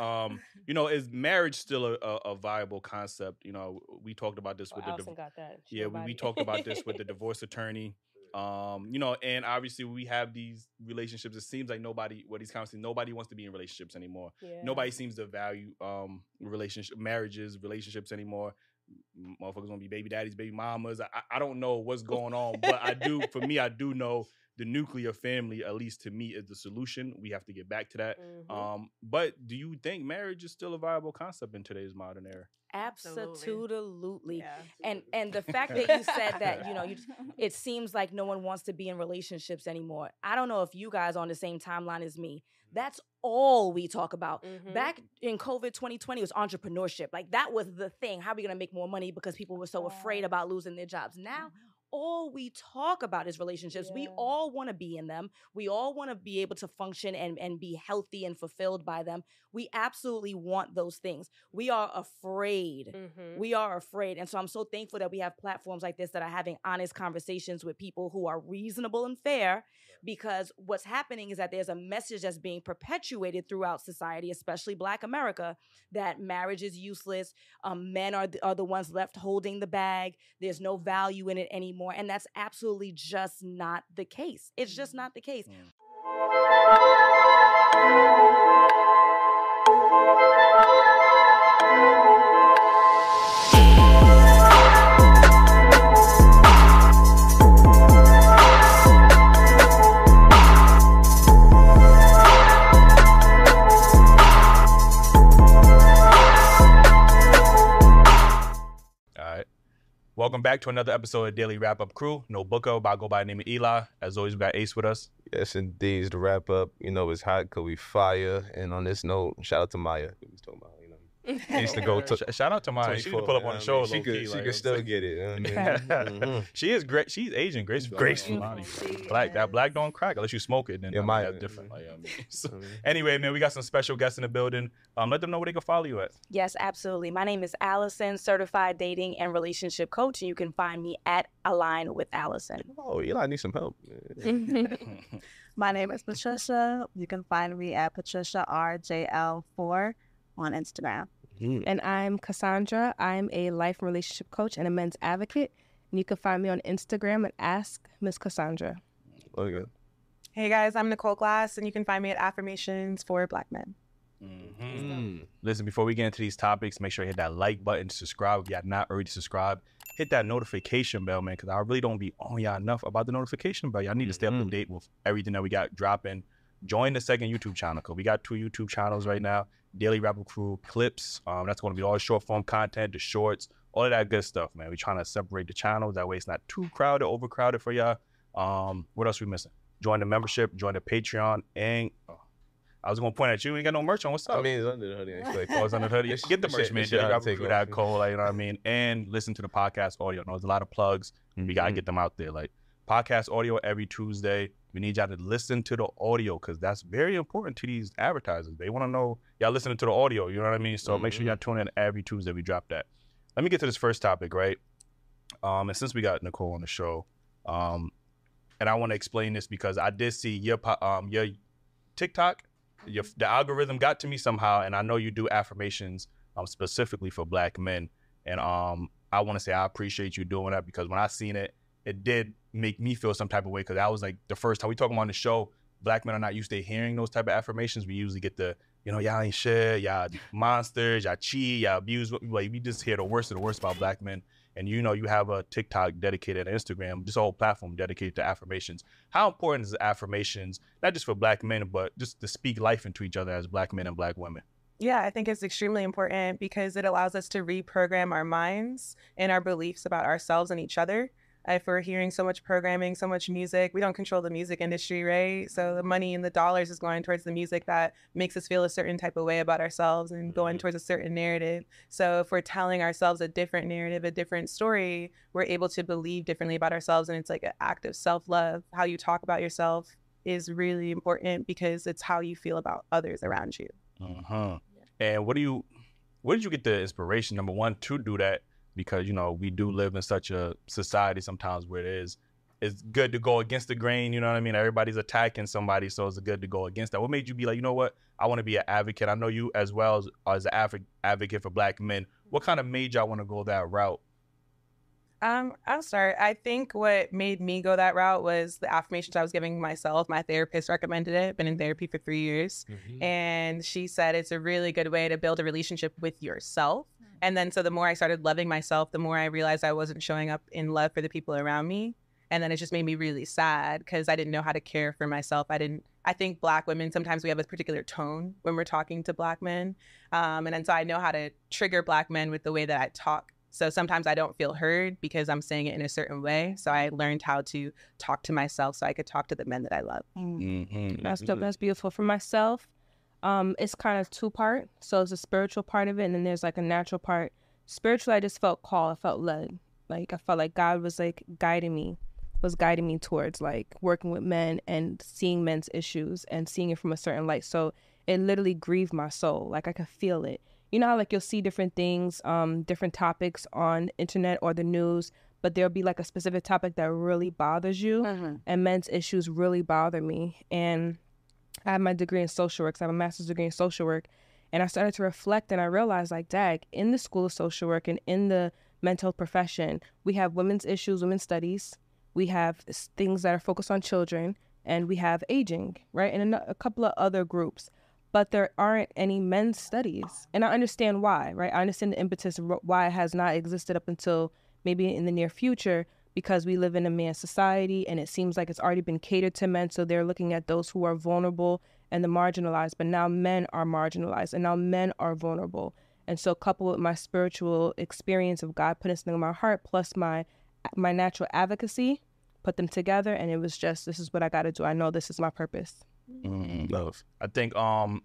Um, you know, is marriage still a, a, a viable concept? You know, we talked about this Oh, with the div- got that. Yeah, we, we talked about this with the divorce attorney. Um, you know, and obviously we have these relationships. It seems like nobody, what he's constantly, nobody wants to be in relationships anymore. Yeah. Nobody seems to value um relationship, marriages, relationships anymore. Motherfuckers gonna be baby daddies, baby mamas. I- I don't know what's going on, but I do. For me, I do know the nuclear family, at least to me, is the solution. We have to get back to that. Mhm. Um, but do you think marriage is still a viable concept in today's modern era? Absolutely. Yeah. And and the fact that you said that, you know, you it seems like no one wants to be in relationships anymore. I don't know if you guys are on the same timeline as me. That's all we talk about. Mhm. Back in COVID 2020 was entrepreneurship. Like that was the thing. How are we gonna make more money because people were so afraid about losing their jobs? Now all we talk about is relationships. We all want to be in them. We all want to be able to function and, and be healthy and fulfilled by them. We absolutely want those things. We are afraid. Mhm. We are afraid. And so I'm so thankful that we have platforms like this that are having honest conversations with people who are reasonable and fair because what's happening is that there's a message that's being perpetuated throughout society, especially Black America, that marriage is useless. Um, men are the, are the ones left holding the bag. There's no value in it anymore. And that's absolutely just not the case. It's just mm-hmm. not the case. All Welcome back to another episode of Daily Rap Up Crew. No Booker, but I go by the name of Eli. As always, we got Ace with us. Yes, indeed. To wrap up, you know, it's hot because we fire. And on this note, shout out to Maya. We was talking about, you know. He used to go to shout out to Maya. She used to 24, pull up on the what show. She could, key, she like, could still get it. You know what I mean? Mhm. she is great. She's Asian graceful. Graceful. Black that is. black don't crack unless you smoke it. Then Yeah, I mean, different. Like, I mean, so- anyway, man, we got some special guests in the building. Um, let them know where they can follow you at. Yes, absolutely. My name is Allison, certified dating and relationship coach, and you can find me at Align with Allison. oh, Eli need some help. My name is Patricia. You can find me at Patricia RJL4 on Instagram. Mhm. And I'm Cassandra. I'm a life and relationship coach and a men's advocate. And you can find me on Instagram at Ask Miss Cassandra. Okay. Hey guys, I'm Nicole Glass, and you can find me at Affirmations for Black Men. Mhm. Mm. Listen, before we get into these topics, make sure you hit that like button, subscribe if you're not already subscribed. Hit that notification bell, man, because I really don't be on y'all enough about the notification bell. Y'all need to stay up to Mhm. date with everything that we got dropping. Join the second YouTube channel, because we got two YouTube channels right now. Daily Rap Up Crew Clips. Um, that's going to be all the short form content, the shorts, all of that good stuff, man. We're trying to separate the channels. That way it's not too crowded, overcrowded for y'all. Um, what else we missing? Join the membership, join the Patreon, and oh, I was going to point at you. You ain't got no merch on. What's up? I mean, it's under the hoodie. like- Oh, it's under the hoodie. Get the merch, man. Daily hard Rapper to take Crew, off, that man. like, you know what I mean? And listen to the podcast audio. No, there's a lot of plugs. We got to Mhm. get them out there. Like, podcast audio every Tuesday. We need y'all to listen to the audio because that's very important to these advertisers. They want to know y'all listening to the audio. You know what I mean? So make sure y'all tune in every Tuesday. We drop that. Let me get to this first topic, right? Um, and since we got Nicole on the show, um, and I want to explain this because I did see your um your TikTok, your the algorithm got to me somehow, and I know you do affirmations um specifically for Black men, and um I want to say I appreciate you doing that because when I seen it, it did make me feel some type of way because that was like the first time we talking on the show. Black men are not used to hearing those type of affirmations. We usually get the, you know, y'all ain't shit, y'all monsters, y'all cheat, y'all abuse. Like we just hear the worst of the worst about black men. And you know, you have a TikTok dedicated, Instagram, this whole platform dedicated to affirmations. How important is affirmations, not just for black men, but just to speak life into each other as black men and black women? Yeah, I think it's extremely important because it allows us to reprogram our minds and our beliefs about ourselves and each other. If we're hearing so much programming, so much music, we don't control the music industry, right? So the money and the dollars is going towards the music that makes us feel a certain type of way about ourselves and going Mhm. towards a certain narrative. So if we're telling ourselves a different narrative, a different story, we're able to believe differently about ourselves. And it's like an act of self love. How you talk about yourself is really important because it's how you feel about others around you. Uh-huh. And what do you where did you get the inspiration, number one, to do that? Because, you know, we do live in such a society sometimes where it is it's good to go against the grain. You know what I mean? Everybody's attacking somebody, so it's good to go against that. What made you be like, you know what? I want to be an advocate. I know you as well as as an adv- advocate for Black men. What kind of made y'all want to go that route? Um, I'll start. I think what made me go that route was the affirmations I was giving myself. My therapist recommended it. Been in therapy for three years, Mm-hmm. and she said it's a really good way to build a relationship with yourself. And then, so the more I started loving myself, the more I realized I wasn't showing up in love for the people around me. And then it just made me really sad because I didn't know how to care for myself. I didn't. I think Black women sometimes we have a particular tone when we're talking to Black men, um, and then so I know how to trigger Black men with the way that I talk so sometimes I don't feel heard because I'm saying it in a certain way. So I learned how to talk to myself so I could talk to the men that I love. Mm-hmm. That's dope. That's beautiful. For myself, um, it's kind of two part. So it's a spiritual part of it, and then there's like a natural part. Spiritually, I just felt called. I felt led. Like I felt like God was like guiding me, was guiding me towards like working with men and seeing men's issues and seeing it from a certain light. So it literally grieved my soul. Like I could feel it. You know how like you'll see different things, um, different topics on internet or the news, but there'll be like a specific topic that really bothers you Mm-hmm. and men's issues really bother me. And I have my degree in social work. So I have a master's degree in social work. And I started to reflect and I realized, like, dag, in the School of Social Work and in the mental health profession, we have women's issues, women's studies. We have things that are focused on children, and we have aging, right? And a, couple of other groups. But there aren't any men's studies. And I understand why, right? I understand the impetus why it has not existed up until maybe in the near future because we live in a man's society and it seems like it's already been catered to men. So they're looking at those who are vulnerable and the marginalized. But now men are marginalized and now men are vulnerable. And so, coupled with my spiritual experience of God putting something in my heart, plus my my natural advocacy, put them together, and it was just this is what I got to do. I know this is my purpose. Mm, love. I think um,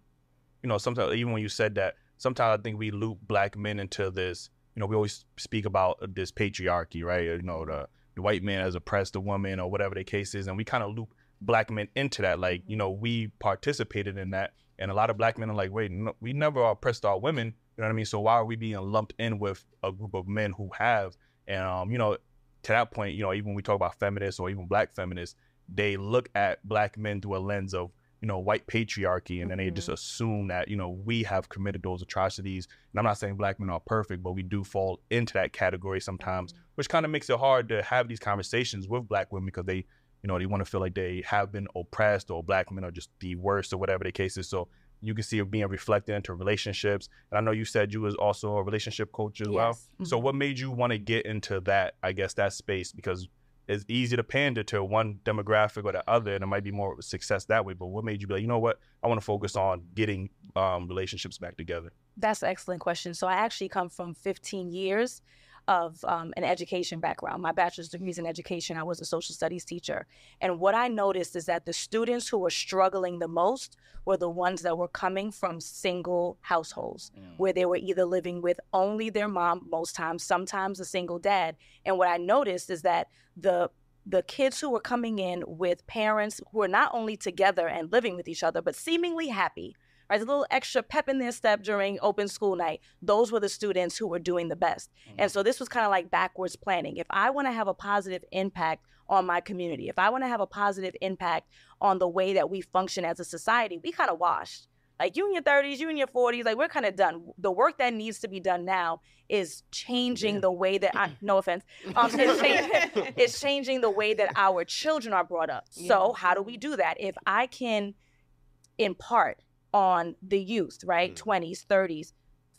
you know, sometimes even when you said that, sometimes I think we loop black men into this. You know, we always speak about this patriarchy, right? You know, the the white man has oppressed the woman or whatever the case is, and we kind of loop black men into that. Like, you know, we participated in that, and a lot of black men are like, wait, no, we never oppressed our women. You know what I mean? So why are we being lumped in with a group of men who have? And um, you know, to that point, you know, even when we talk about feminists or even black feminists, they look at black men through a lens of you know white patriarchy and then they just mm-hmm. assume that you know we have committed those atrocities. And i'm not saying black men are perfect but we do fall into that category sometimes mm-hmm. which kind of makes it hard to have these conversations with black women because they you know they want to feel like they have been oppressed or black men are just the worst or whatever the case is. So you can see it being reflected into relationships. And i know you said you was also a relationship coach as well. Yes. so mm-hmm. what made you want to get into that i guess that space? Because it's easy to pander to one demographic or the other, and it might be more success that way. But what made you be like, you know what? I want to focus on getting um, relationships back together. That's an excellent question. So I actually come from 15 years of um, an education background. My bachelor's degree is in education. I was a social studies teacher. And what I noticed is that the students who were struggling the most were the ones that were coming from single households, where they were either living with only their mom most times, sometimes a single dad. And what I noticed is that the the kids who were coming in with parents who were not only together and living with each other, but seemingly happy, right? A little extra pep in their step during open school night. Those were the students who were doing the best. And so this was kind of like backwards planning. If I want to have a positive impact on my community, if I want to have a positive impact on the way that we function as a society, we kind of washed. Like you in your 30s, you in your 40s, like we're kind of done. The work that needs to be done now is changing the way that I, no offense, um, it's, changing, it's changing the way that our children are brought up. So how do we do that? If I can impart on the youth, right, 20s, 30s,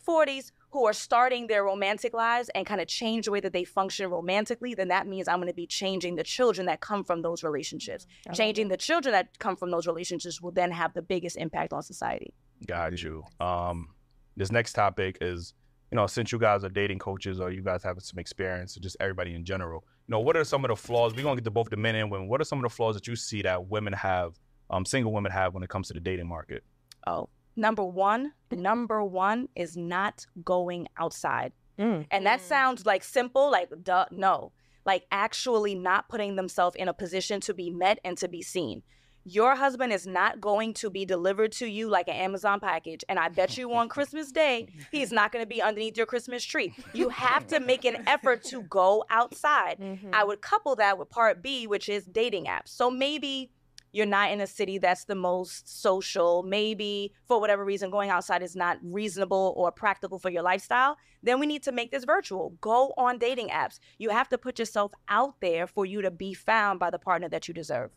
40s, who are starting their romantic lives and kind of change the way that they function romantically, then that means I'm going to be changing the children that come from those relationships. Changing the children that come from those relationships will then have the biggest impact on society. Got you. Um, this next topic is, you know, since you guys are dating coaches or you guys have some experience, or just everybody in general, you know, what are some of the flaws? We're gonna get to both the men and women. What are some of the flaws that you see that women have, um, single women have when it comes to the dating market? Oh, number one, number one is not going outside. Mm. And that sounds like simple, like duh, no. Like actually not putting themselves in a position to be met and to be seen. Your husband is not going to be delivered to you like an Amazon package. And I bet you on Christmas Day, he's not going to be underneath your Christmas tree. You have to make an effort to go outside. Mhm. I would couple that with part B, which is dating apps. So maybe you're not in a city that's the most social. Maybe for whatever reason, going outside is not reasonable or practical for your lifestyle. Then we need to make this virtual. Go on dating apps. You have to put yourself out there for you to be found by the partner that you deserve.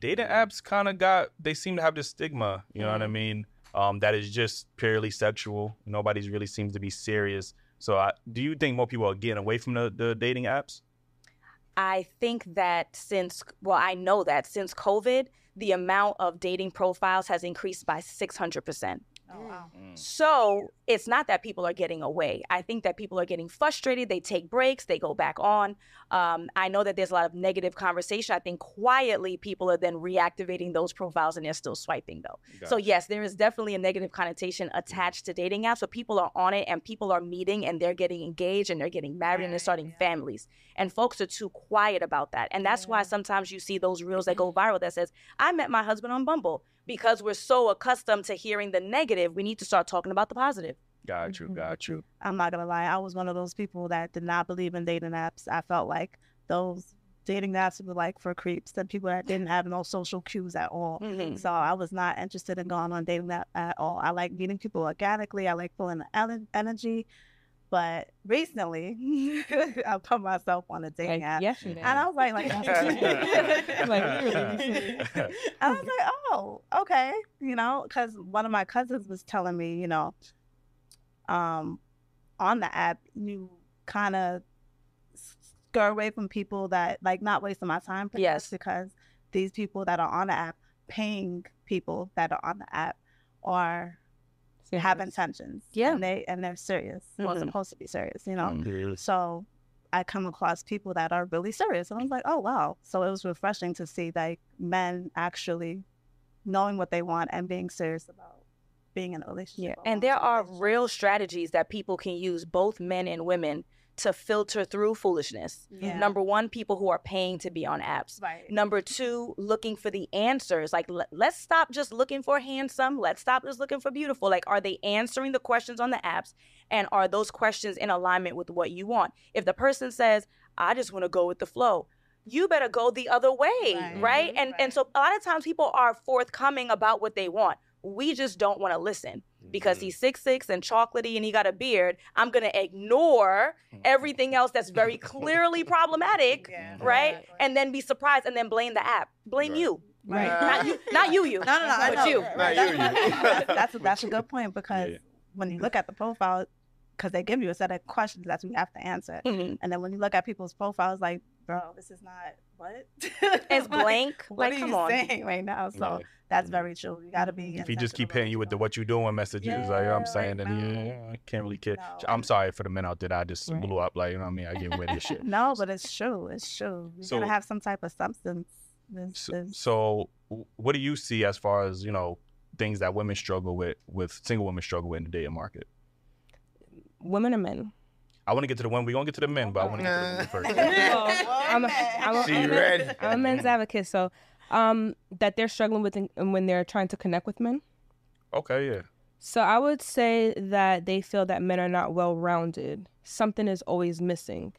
dating apps kind of got they seem to have this stigma you know what i Mhm. mean um that is just purely sexual nobody's really seems to be serious so I, do you think more people are getting away from the, the dating apps I think that since, well, I know that since COVID, the amount of dating profiles has increased by 600%. Oh, mm. wow. Mm. So it's not that people are getting away. I think that people are getting frustrated. They take breaks, they go back on. Um, I know that there's a lot of negative conversation. I think quietly people are then reactivating those profiles and they're still swiping though. So yes, there is definitely a negative connotation mm-hmm. attached to dating apps. So people are on it and people are meeting and they're getting engaged and they're getting married and they're starting yeah. families. And folks are too quiet about that. And that's why sometimes you see those reels that go viral that says, I met my husband on Bumble. Because we're so accustomed to hearing the negative, we need to start talking about the positive. got you Mhm. got you I'm not gonna lie, I was one of those people that did not believe in dating apps. I felt like those dating apps were like for creeps and people that didn't have no social cues at all. Mhm. So I was not interested in going on dating app at all. I like meeting people organically. I like feeling the energy. But recently, I put myself on a dating Like app. yesterday. And I was like, like, Like, literally. I was like, oh, okay, you know, because one of my cousins was telling me, you know, um, on the app, you kind of scare away from people that like not wasting my time. pretty Yes. because these people that are on the app, paying people that are on the app, are have intentions. Yeah. and they and they're serious. Well, Mhm. supposed to be serious, you know. Mm. So I come across people that are really serious. And I was like, oh, wow. So it was refreshing to see like men actually knowing what they want and being serious about being in a relationship. Yeah, and there are real strategies that people can use, both men and women, to filter through foolishness. Yeah. Number one, people who are paying to be on apps. Right. Number two, looking for the answers. Like, let, let's stop just looking for handsome. Let's stop just looking for beautiful. Like, are they answering the questions on the apps? And are those questions in alignment with what you want? If the person says, I just want to go with the flow, you better go the other way, right? Right. And and so a lot of times people are forthcoming about what they want. We just don't want to listen because mm-hmm. he's six six and chocolatey and he got a beard. I'm gonna ignore mm-hmm. everything else that's very clearly problematic, Yeah. Mm-hmm. right? And then be surprised and then blame the app. Blame Right. you, Right. not you, not you, you. No, no, no. I But know. you. Right, Not that's, you, you. that's, that's, a, that's a good point because Yeah. when you look at the profile, because they give you a set of questions that you have to answer. Mhm. And then when you look at people's profiles, like, bro, this is not what? It's Like, blank. What Like, are come you on. saying right now? So Yeah. That's mm. very true. You got to be. if he just keep hitting you with the what you doing messages like you know what i'm saying like, then no. yeah, i can't really care No. i'm sorry for the men out there i just Right. blew up like you know what i mean i get with this shit No, but it's true. It's true. You So- gotta have some type of substance. This, So, this- so what do you see as far as you know things that women struggle with with single women struggle with in the dating market Women and men? i want to get to the women we're gonna get to the men but i want to get to the women first I'm a, I'm a, She I'm a- ready. I'm a men's advocate, so um, that they're struggling with in, when they're trying to connect with men. okay yeah So I would say that they feel that men are not well rounded. Something is always missing.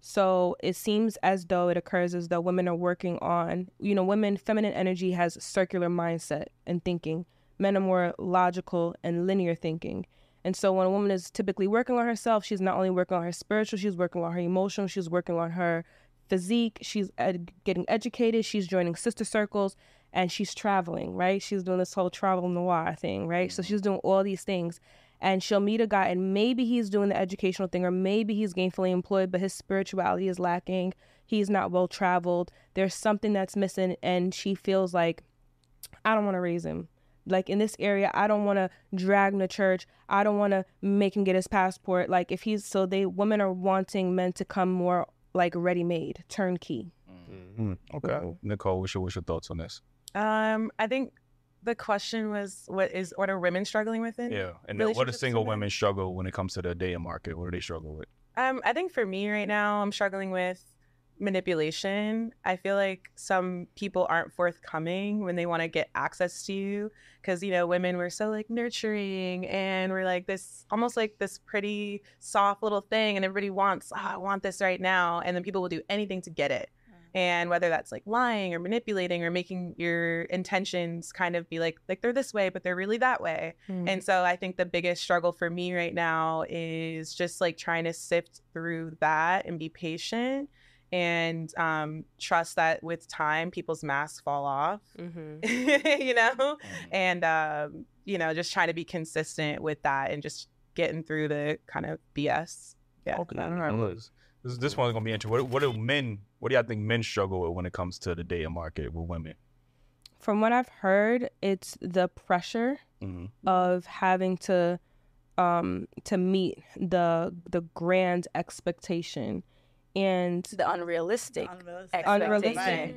So it seems as though it occurs as though women are working on, you know, women, feminine energy has circular mindset and thinking. Men are more logical and linear thinking. And so when a woman is typically working on herself, she's not only working on her spiritual, she's working on her emotional, she's working on her physique, she's ed- getting educated, she's joining sister circles, and she's traveling, right? She's doing this whole travel noir thing, right? So mm-hmm. she's doing all these things. And she'll meet a guy, and maybe he's doing the educational thing, or maybe he's gainfully employed, but his spirituality is lacking. He's not well traveled. There's something that's missing, and she feels like, I don't want to raise him. Like in this area, I don't want to drag him to church. I don't want to make him get his passport. Like if he's so they women are wanting men to come more like ready made, turnkey. Mm, okay. Nicole what's your, what's your thoughts on this? Um, I think the question was, what is what are women struggling with? In? yeah and then what do single with women struggle when it comes to the dating market? What do they struggle with? Um, I think for me right now, I'm struggling with manipulation. I feel like some people aren't forthcoming when they want to get access to you because you know women we're so like nurturing and we're like this almost like this pretty soft little thing and everybody wants oh, I want this right now and then people will do anything to get it. And whether that's like lying or manipulating or making your intentions kind of be like like they're this way but they're really that way. Mm. And so I think the biggest struggle for me right now is just like trying to sift through that and be patient and um, trust that with time people's masks fall off, Mhm. you know, Mm. and um, you know just trying to be consistent with that and just getting through the kind of BS. Yeah. Okay, all right. well, This, this, this one's gonna be interesting. What, what do men? What do y'all think men struggle with when it comes to the dating market with women? From what I've heard, it's the pressure Mhm. of having to um to meet the the grand expectation and The unrealistic. Unrealistic. Unrealistic. Right.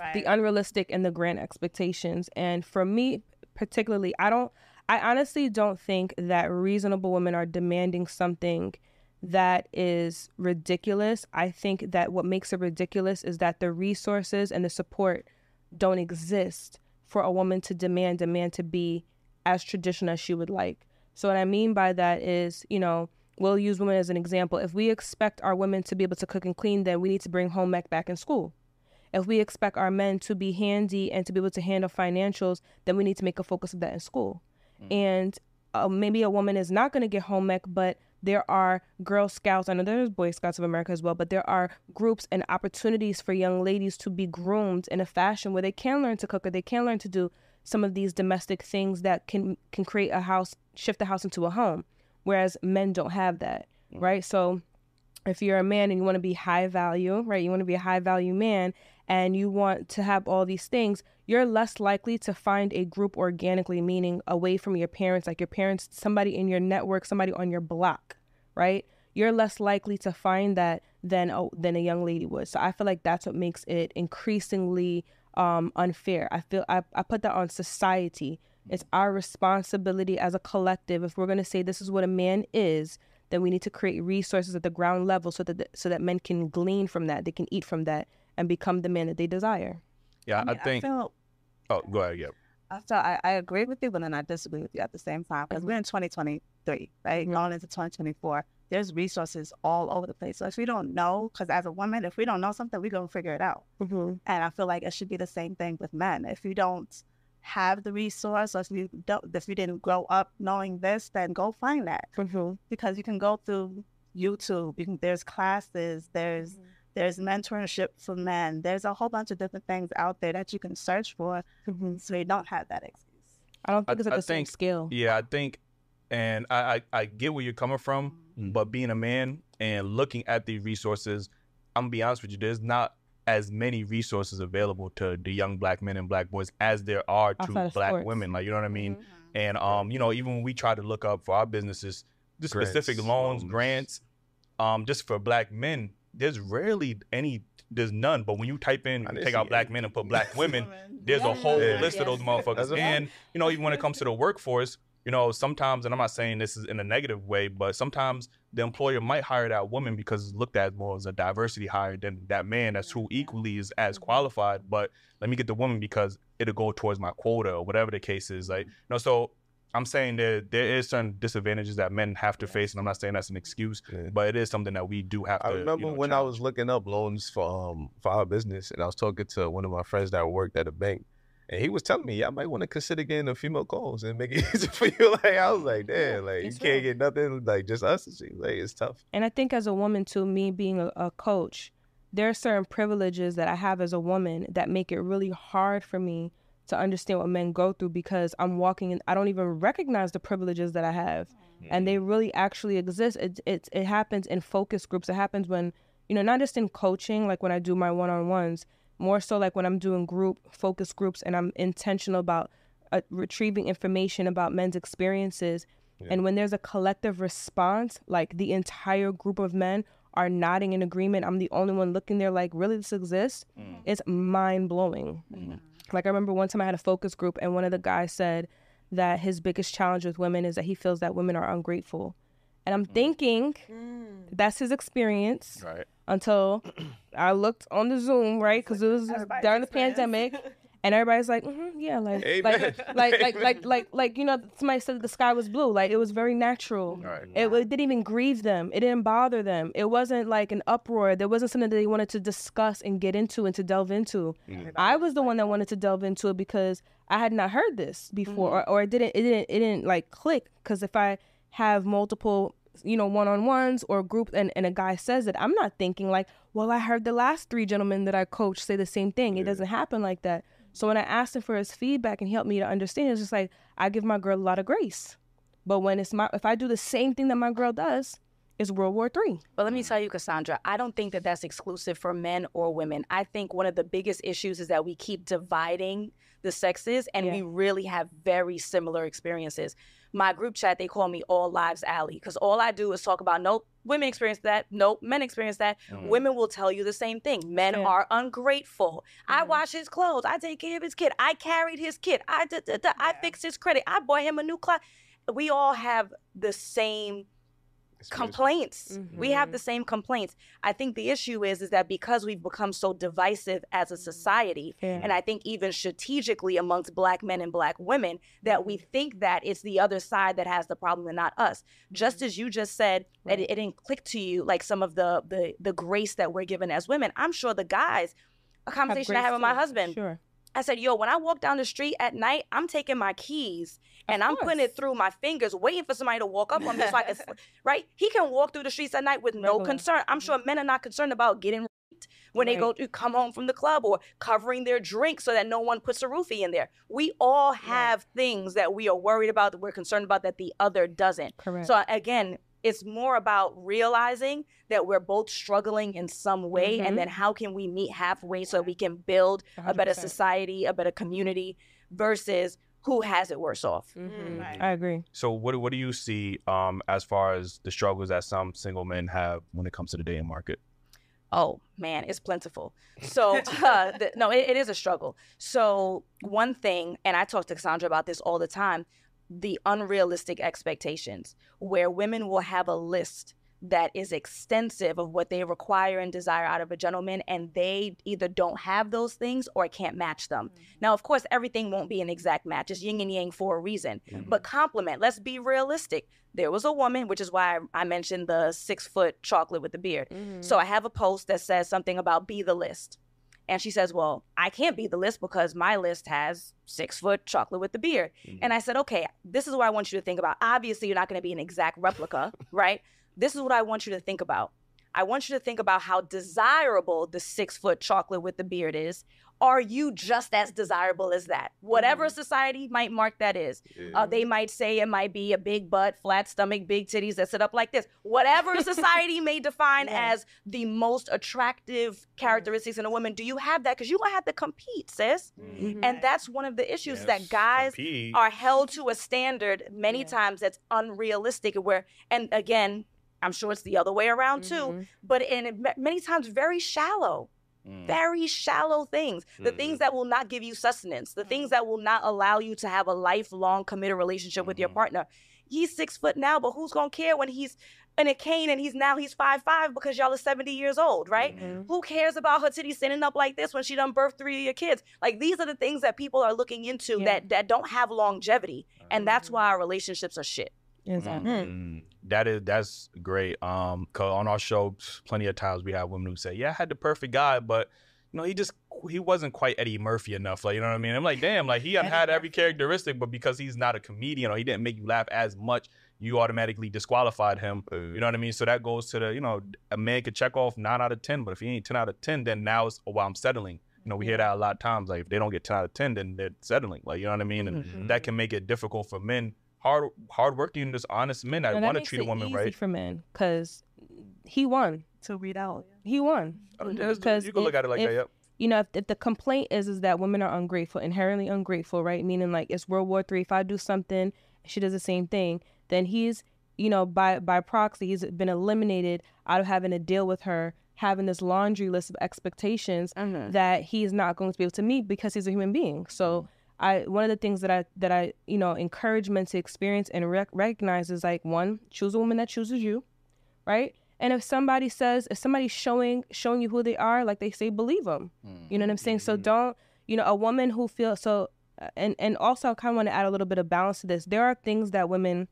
Right. the unrealistic and the grand expectations. And for me, particularly, I don't, I honestly don't think that reasonable women are demanding something that is ridiculous. I think that what makes it ridiculous is that the resources and the support don't exist for a woman to demand a man to be as traditional as she would like. So what I mean by that is, you know, we'll use women as an example. If we expect our women to be able to cook and clean, then we need to bring home ec back in school. If we expect our men to be handy and to be able to handle financials, then we need to make a focus of that in school. And uh, maybe a woman is not going to get home ec, but there are Girl Scouts. I know there's Boy Scouts of America as well, but there are groups and opportunities for young ladies to be groomed in a fashion where they can learn to cook or they can learn to do some of these domestic things that can can create a house, shift the house into a home. Whereas men don't have that, right? So if you're a man and you want to be high value, right? You want to be a high value man and you want to have all these things, you're less likely to find a group organically, meaning away from your parents, like your parents, somebody in your network, somebody on your block, right? You're less likely to find that than a, than a young lady would. So I feel like that's what makes it increasingly um, unfair. I feel I, I put that on society. It's our responsibility as a collective. If we're going to say this is what a man is, then we need to create resources at the ground level so that the, so that men can glean from that, they can eat from that, and become the man that they desire. Yeah, I, mean, think. feel, oh, go ahead. Yeah. I feel I, I agree with you, but then I disagree with you at the same time because we're in 2023, right? Mhm. Going into 2024, there's resources all over the place. So if we don't know, because as a woman, if we don't know something, we're gonna figure it out. Mm-hmm. And I feel like it should be the same thing with men. If you don't have the resource, or if you don't, if you didn't grow up knowing this, then go find that Mm-hmm. because you can go through YouTube. You can there's classes, there's there's mentorship for men. There's a whole bunch of different things out there that you can search for, Mm-hmm. so you don't have that excuse. I don't think I- it's at I the same skill. Yeah, I think, and I, I I get where you're coming from, but being a man and looking at the resources, I'm gonna be honest with you. There's not as many resources available to the young black men and black boys as there are to black sports. women. Like you know what I mean? Mm-hmm. And um, you know, even when we try to look up for our businesses, the specific loans, loans. grants, um, just for black men, there's rarely any. There's none. But when you type in, take see out black any. men and put black women, there's a whole Yeah. list of those motherfuckers. That's a fact. And you know, even when it comes to the workforce, you know, sometimes, and I'm not saying this is in a negative way, but sometimes the employer might hire that woman because it's looked at more as a diversity hire than that man that's who equally is as qualified. But let me get the woman because it'll go towards my quota or whatever the case is. Like, you know, so I'm saying that there is certain disadvantages that men have to face, and I'm not saying that's an excuse, Yeah. but it is something that we do have to. I you remember know, when I was looking up loans for um for our business, and I was talking to one of my friends that worked at a bank, and he was telling me, "Yeah, I might want to consider getting a female calls and make it easy for you." Like I was like, "Damn, like you can't real. get nothing like just us." Like it's tough. And I think as a woman, too, me being a, a coach, there are certain privileges that I have as a woman that make it really hard for me to understand what men go through because I'm walking and I don't even recognize the privileges that I have. And they mm. really actually exist. It, it, it happens in focus groups. It happens when, you know, not just in coaching, like when I do my one on ones, more so like when I'm doing group focus groups and I'm intentional about uh, retrieving information about men's experiences. And when there's a collective response, like the entire group of men are nodding in agreement, I'm the only one looking there like, really, this exists? It's mind blowing. Like, I remember one time I had a focus group, and one of the guys said that his biggest challenge with women is that he feels that women are ungrateful. And I'm mm. thinking mm. that's his experience Right. until I looked on the Zoom, right? Because it was everybody's during the experience. pandemic, and everybody's like, mm-hmm, "Yeah, like, Amen. like, like, like, like, like, like, you know, somebody said the sky was blue. Like, it was very natural. Right. It, it didn't even grieve them. It didn't bother them. It wasn't like an uproar. There wasn't something that they wanted to discuss and get into and to delve into. Mm. I was the one that wanted to delve into it because I had not heard this before, or, or it didn't, it didn't, it didn't like click. Because if I have multiple, you know, one on ones or group, and, and a guy says it, I'm not thinking like, well, I heard the last three gentlemen that I coached say the same thing. It doesn't happen like that. So when I asked him for his feedback and he helped me to understand, it's just like I give my girl a lot of grace. But when it's my, if I do the same thing that my girl does, it's World War Three. But let me tell you, Cassandra, I don't think that that's exclusive for men or women. I think one of the biggest issues is that we keep dividing the sexes and Yeah. we really have very similar experiences. My group chat, they call me All Lives Alley because all I do is talk about nope, women experience that, nope, men experience that. Mm. Women will tell you the same thing. Men Yeah. are ungrateful. I mm-hmm. wash his clothes. I take care of his kid. I carried his kid. I did, did, did. I fixed his credit. I bought him a new car. We all have the same complaints. We have the same complaints. I think the issue is is that because we've become so divisive as a society, Yeah. and I think even strategically amongst black men and black women, that we think that it's the other side that has the problem and not us. Just as you just said that it, it didn't click to you like some of the the the grace that we're given as women. I'm sure the guys. A conversation I grace had with my husband. Sure. I said, yo, when I walk down the street at night, I'm taking my keys and I'm putting it through my fingers, waiting for somebody to walk up on me so I can, right? He can walk through the streets at night with no Regular. concern. I'm mm-hmm. sure men are not concerned about getting raped when they go to come home from the club or covering their drink so that no one puts a roofie in there. We all have things that we are worried about, that we're concerned about, that the other doesn't. Correct. So again, it's more about realizing that we're both struggling in some way, Mhm. and then how can we meet halfway so we can build a better society, a better community, versus who has it worse off. Mhm. Right. I agree. So what do- what do you see um as far as the struggles that some single men have when it comes to the dating market? Oh man, it's plentiful. So uh, the, no, it, it is a struggle. So one thing, and I talk to Cassandra about this all the time, the unrealistic expectations, where women will have a list that is extensive of what they require and desire out of a gentleman, and they either don't have those things or can't match them. Mm-hmm. Now, of course, everything won't be an exact match. It's yin and yang for a reason. Mm-hmm. But compliment. Let's be realistic. There was a woman, which is why I I mentioned the six foot chocolate with the beard. Mm-hmm. So I have a post that says something about be the list. And she says, Well, I can't be the list because my list has six foot chocolate with the beard. Mm-hmm. And I said, Okay, this is what I want you to think about. Obviously, you're not going to be an exact replica, right? This is what I want you to think about. I want you to think about how desirable the six foot chocolate with the beard is. Are you just as desirable as that? Whatever society might mark that is. Uh, they might say it might be a big butt, flat stomach, big titties that sit up like this. Whatever society may define as the most attractive characteristics in a woman, do you have that? Because you're gonna have to compete, sis. And that's one of the issues that guys compete. are held to a standard many times that's unrealistic. Where, and again, I'm sure it's the other way around too, Mhm. but in many times very shallow Mm. very shallow things. The things that will not give you sustenance. The things that will not allow you to have a lifelong committed relationship with your Mhm. partner. He's six foot now but who's gonna care when he's in a cane and he's now he's five five because y'all are 70 years old right? Mhm. who cares about her titties standing up like this when she done birthed three of your kids? Like these are the things that people are looking into Yeah. that that don't have longevity and that's why our relationships are shit Exactly. Mm, That is that's great. Um, 'cause on our show, plenty of times we have women who say, "Yeah, I had the perfect guy, but you know, he just he wasn't quite Eddie Murphy enough." Like, you know what I mean? I'm like, damn, like he had, had every characteristic, but because he's not a comedian or he didn't make you laugh as much, you automatically disqualified him. You know what I mean? So that goes to the, you know, a man could check off nine out of ten, but if he ain't ten out of ten, then now it's oh, well, I'm settling. You know, we hear that a lot of times. Like if they don't get ten out of ten, then they're settling. Like you know what I mean? And Mhm. that can make it difficult for men, hard hardworking, just honest men that want to treat a woman easy right. for men because he won. to read out. He won. I mean, there's- Because you can look at it like if- that. Yep. you know, if, if the complaint is is that women are ungrateful, inherently ungrateful, right? Meaning like it's World War Three. If I do something, she does the same thing, then he's, you know, by by proxy, he's been eliminated out of having to deal with her, having this laundry list of expectations Mm-hmm. that he's not going to be able to meet because he's a human being. So I one of the things that I that I you know encourage men to experience and rec- recognize is like one, choose a woman that chooses you, right? And if somebody says if somebody's showing showing you who they are, like they say, believe them. You know what I'm saying? So don't you know a woman who feels so. uh, And and also I kind of want to add a little bit of balance to this. There are things that women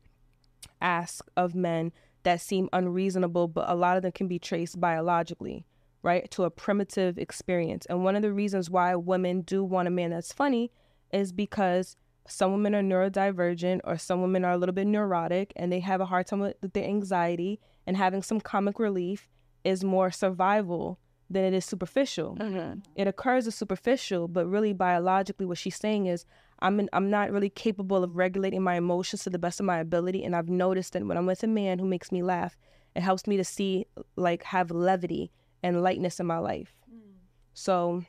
ask of men that seem unreasonable, but a lot of them can be traced biologically, right, to a primitive experience. And one of the reasons why women do want a man that's funny is because some women are neurodivergent or some women are a little bit neurotic and they have a hard time with, their anxiety, and having some comic relief is more survival than it is superficial. Mm-hmm. It occurs as superficial, but really biologically, what she's saying is, I'm in, I'm not really capable of regulating my emotions to the best of my ability, and I've noticed that when I'm with a man who makes me laugh, it helps me to see like have levity and lightness in my life. Mm. So,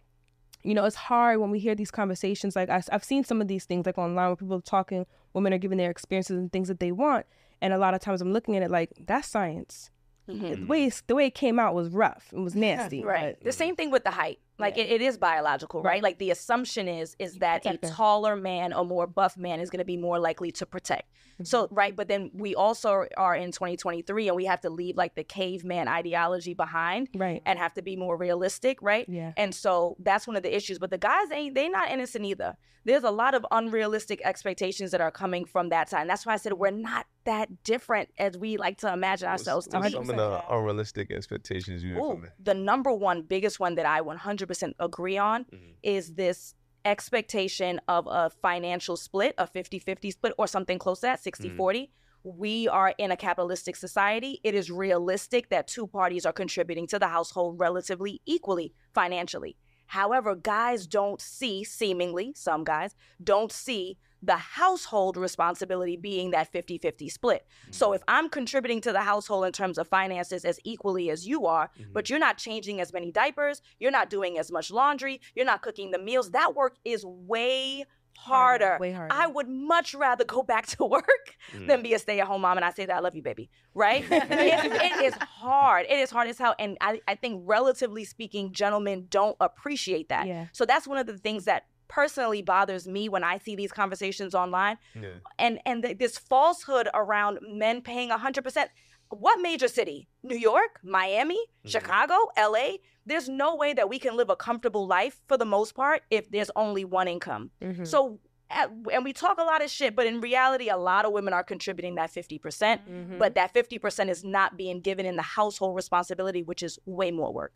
you know, it's hard when we hear these conversations. Like I, I've seen some of these things like online where people are talking, women are giving their experiences and things that they want, and a lot of times I'm looking at it like that's science. Mm-hmm. The way the way it came out was rough. It was nasty. Right. but- The same thing with the height. Like it, it is biological, right? Like the assumption is is that a taller man or more buff man is going to be more likely to protect. Mm-hmm. So right, but then we also are in 2023 and we have to leave like the caveman ideology behind Right. and have to be more realistic, right? Yeah. And so that's one of the issues. But the guys ain't they not innocent either. There's a lot of unrealistic expectations that are coming from that side. And that's why I said we're not that different as we like to imagine ourselves to What's be. some of the unrealistic expectations you Ooh, the number one biggest one that I 100% agree on Mhm. is this expectation of a financial split, a 50 50 split, or something close to that, 60 40. We are in a capitalistic society. It is realistic that two parties are contributing to the household relatively equally financially. However, guys don't see, seemingly, some guys don't see the household responsibility being that 50 50 split. So mm-hmm. if I'm contributing to the household in terms of finances as equally as you are, mm-hmm. but you're not changing as many diapers, you're not doing as much laundry, you're not cooking the meals, that work is way harder. Way harder. I would much rather go back to work mm. than be a stay at home mom. And I say that I love you, baby. Right? it, it is hard. It is hard as hell. And I, I think, relatively speaking, gentlemen don't appreciate that. Yeah. So that's one of the things that personally bothers me when I see these conversations online Yeah. and and th- this falsehood around men paying 100% what major city? New york? Miami? Chicago? La there's no way that we can live a comfortable life for the most part if there's only one income. Mhm. so at, and we talk a lot of shit but in reality a lot of women are contributing that 50% Mhm. but that 50% is not being given in the household responsibility which is way more work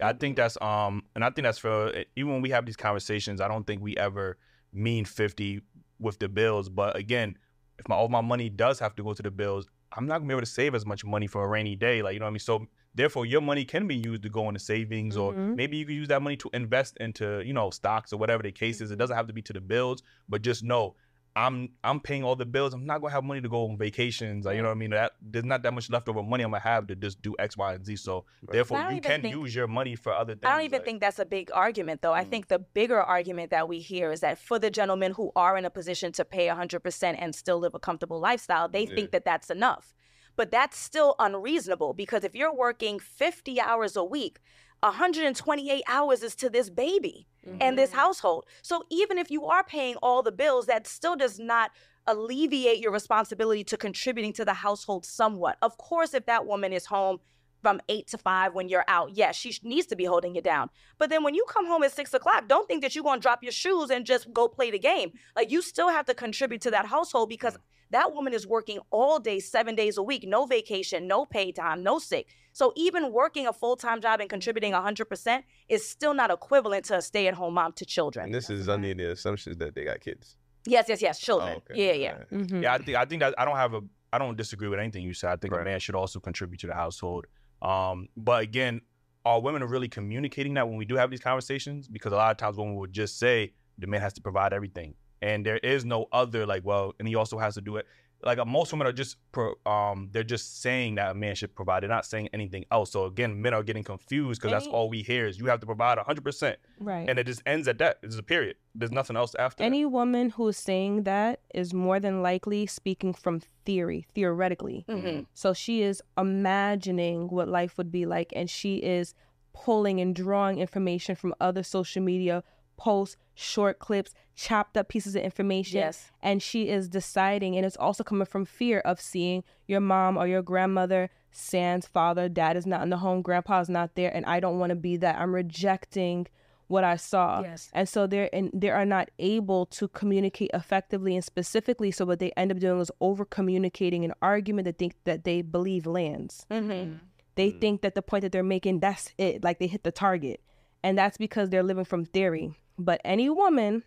I think that's um, and I think that's for even when we have these conversations. I don't think we ever mean fifty with the bills. But again, if my all my money does have to go to the bills, I'm not gonna be able to save as much money for a rainy day. Like you know what I mean. So therefore, your money can be used to go into savings, or Mhm. maybe you can use that money to invest into you know stocks or whatever the case is. It doesn't have to be to the bills, but just know. I'm I'm paying all the bills. I'm not gonna have money to go on vacations. Like you know what I mean. That there's not that much leftover money I'm gonna have to just do X, Y, and Z. So therefore, I you can think- use your money for other things. I don't even like- think that's a big argument, though. I Mm. think the bigger argument that we hear is that for the gentlemen who are in a position to pay 100% and still live a comfortable lifestyle, they Yeah. think that that's enough. But that's still unreasonable because if you're working 50 hours a week, 128 hours is to this baby and this mm-hmm. household. So even if you are paying all the bills, that still does not alleviate your responsibility to contributing to the household somewhat. Of course, if that woman is home from eight to five when you're out, yes, she needs to be holding it down. But then when you come home at six o'clock, don't think that you're gonna drop your shoes and just go play the game. Like you still have to contribute to that household because mm. That woman is working all day, seven days a week, no vacation, no pay time, no sick. So even working a full time job and contributing 100% is still not equivalent to a stay at home mom to children. And this is under the assumption that they got kids. Yes, yes, yes, children. Oh, okay. Yeah, yeah. Alright. Mhm. Yeah, I think I think that I don't have a I don't disagree with anything you said. I think a man should also contribute to the household. Um, but again, are women are really communicating that when we do have these conversations? Because a lot of times women would just say the man has to provide everything, and there is no other like well, and he also has to do it. Like uh, most women are just pro, um they're just saying that a man should provide. They're not saying anything else. So again, men are getting confused because that's all we hear is you have to provide hundred percent, Right. and it just ends at that. It's a period. There's nothing else after. that. Any woman who is saying that is more than likely speaking from theory, theoretically. hmm So she is imagining what life would be like, and she is pulling and drawing information from other social media posts, short clips, chopped up pieces of information. Yes. And she is deciding, and it's also coming from fear of seeing your mom or your grandmother, sans father, dad is not in the home, grandpa's not there, and I don't want to be that. I'm rejecting what I saw. Yes. And so they're in, they are not able to communicate effectively and specifically. So what they end up doing is over communicating an argument that think that they believe lands. Mm-hmm. They think that the point that they're making, that's it, like they hit the target. And that's because they're living from theory. But any woman,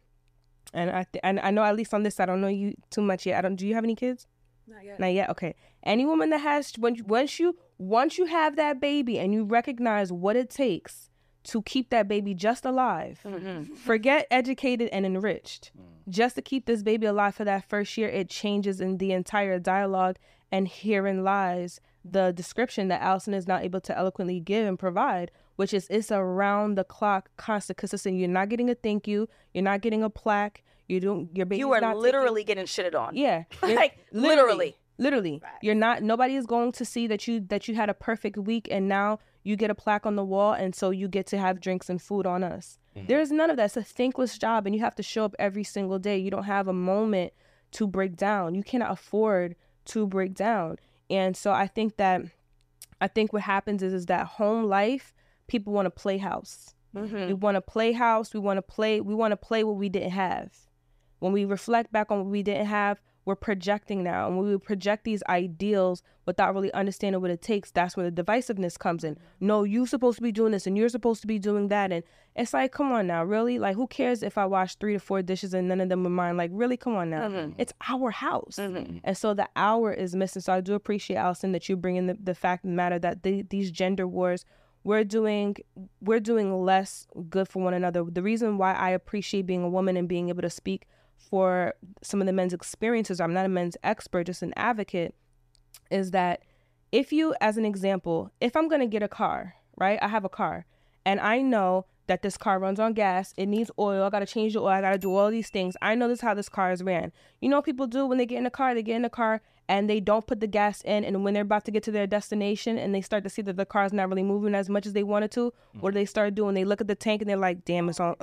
and I th- and I know at least on this, I don't know you too much yet. I don't. Do you have any kids? Not yet. Not yet. Okay. Any woman that has when once you once you have that baby and you recognize what it takes to keep that baby just alive, Mm-hmm. forget educated and enriched, Mm. just to keep this baby alive for that first year, it changes in the entire dialogue. And herein lies the description that Allison is not able to eloquently give and provide, which is it's around the clock, constant, consistent. You're not getting a thank you. You're not getting a plaque. You don't. Your baby. You are literally getting shitted on. Yeah. like literally. Literally, Right. you're not. Nobody is going to see that you that you had a perfect week, and now you get a plaque on the wall, and so you get to have drinks and food on us. Mm-hmm. There's none of that. It's a thankless job, and you have to show up every single day. You don't have a moment to break down. You cannot afford to break down, and so I think that I think what happens is is that home life people want to play house. Mm-hmm. We want to play house. We want to play. We want to play what we didn't have. When we reflect back on what we didn't have, we're projecting now. And when we project these ideals without really understanding what it takes, that's where the divisiveness comes in. No, you're supposed to be doing this and you're supposed to be doing that. And it's like, come on now, really? Like, who cares if I wash three to four dishes and none of them are mine? Like, really? Come on now. Mhm. It's our house. Mhm. And so the hour is missing. So I do appreciate, Allison, that you bring in the, the fact of the matter that the, these gender wars, we're doing we're doing less good for one another. The reason why I appreciate being a woman and being able to speak for some of the men's experiences, I'm not a men's expert, just an advocate, is that if you, as an example, if I'm gonna get a car, right? I have a car and I know that this car runs on gas, it needs oil, I gotta change the oil, I gotta do all these things. I know this is how this car is ran. You know what people do when they get in a car? They get in a car and they don't put the gas in and when they're about to get to their destination and they start to see that the car is not really moving as much as they wanted to, what do mm. they start doing? They look at the tank and they're like, damn, it's on.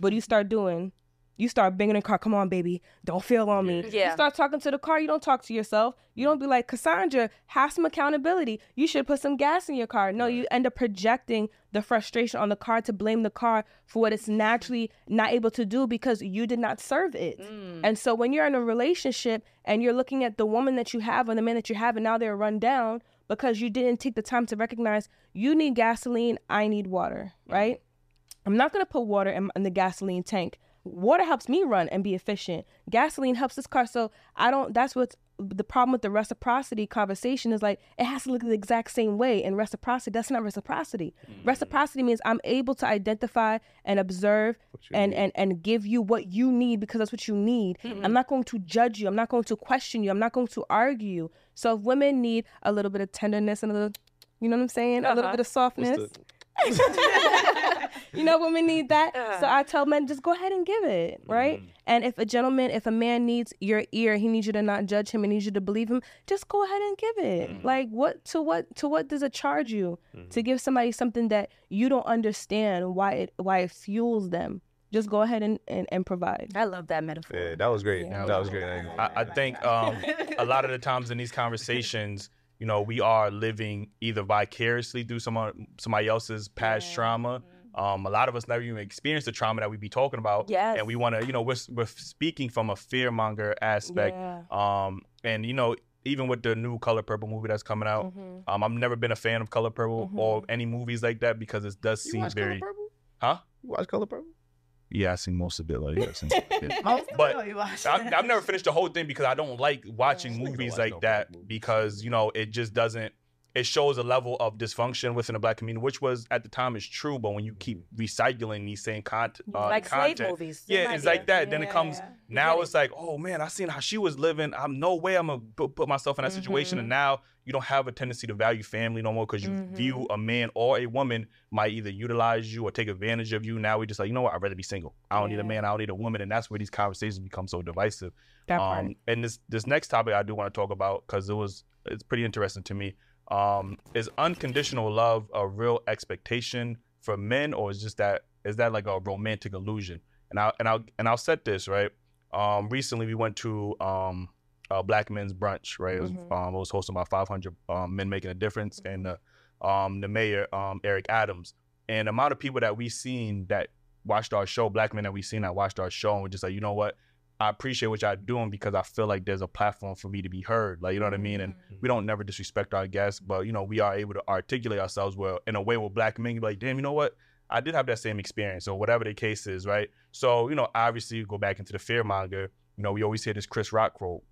What do you start doing? You start banging the car. Come on, baby. Don't feel on me. Yeah. You start talking to the car. You don't talk to yourself. You don't be like, Cassandra, have some accountability. You should put some gas in your car. No, you end up projecting the frustration on the car to blame the car for what it's naturally not able to do because you did not serve it. Mm. And so when you're in a relationship and you're looking at the woman that you have or the man that you have and now they're run down because you didn't take the time to recognize you need gasoline, I need water, right? I'm not going to put water in, in the gasoline tank. Water helps me run and be efficient. Gasoline helps this car. So I don't, that's what's the problem with the reciprocity conversation is like it has to look the exact same way. And reciprocity, that's not reciprocity. Reciprocity means I'm able to identify and observe and, need. and, and give you what you need because that's what you need. I'm not going to judge you. I'm not going to question you. I'm not going to argue. So if women need a little bit of tenderness and a little, you know what I'm saying? A little Uh-huh. bit of softness. What's the- you know women need that so Uh. i tell men just go ahead and give it right Mm-hmm. and if a gentleman if a man needs your ear he needs you to not judge him and needs you to believe him just go ahead and give it Mm-hmm. like what to what to what does it charge you to give somebody something that you don't understand why it why it fuels them just go ahead and and, and provide I love that metaphor. Yeah, that was great. Yeah. That was great. I I, I think um, a lot of the times in these conversations, you know, we are living either vicariously through someone somebody else's past Yeah. trauma. Um, a lot of us never even experienced the trauma that we'd be talking about. Yes. And we want to, you know, we're, we're speaking from a fearmonger aspect. yeah. Um, and you know, even with the new Color Purple movie that's coming out, Mhm. um, I've never been a fan of Color Purple or any movies like that because it does You seem watch Color very, Purple? huh? You watch Color Purple? Yeah, I seen most of it. Like, yeah, I seen some of it. Most of But it, or you watch I've. I've never finished the whole thing because I don't like watching This movies like no that because you know it just doesn't. It shows a level of dysfunction within the black community, which was at the time is true, but when you keep recycling these same content, uh, like slave movies. yeah, it's idea. like that. Then it comes Yeah. now. It's like, oh man, I seen how she was living. I'm no way I'm gonna put, put myself in that situation. Mm-hmm. And now you don't have a tendency to value family no more because you Mm-hmm. view a man or a woman might either utilize you or take advantage of you. Now we just like, you know what? I'd rather be single. I don't need a man. I don't need a woman. And that's where these conversations become so divisive. that part Um, and this this next topic I do want to talk about because it was it's pretty interesting to me. Um, is unconditional love a real expectation for men, or is just that is that like a romantic illusion? And I and I'll and I'll set this right. Um, recently we went to um a black men's brunch, right? It was Mhm. um it was hosted by 500 um, men making a difference, and the um the mayor um Eric Adams, and the amount of people that we seen that watched our show, black men that we seen that watched our show, and we're just like, you know what? I appreciate what y'all doing because I feel like there's a platform for me to be heard. Like, you know what I mean? And we don't never disrespect our guests, but you know, we are able to articulate ourselves well in a way where black men be like, damn, you know what? I did have that same experience, or whatever the case is, right? So, you know, obviously you go back into the fear monger, you know, we always hear this Chris Rock quote,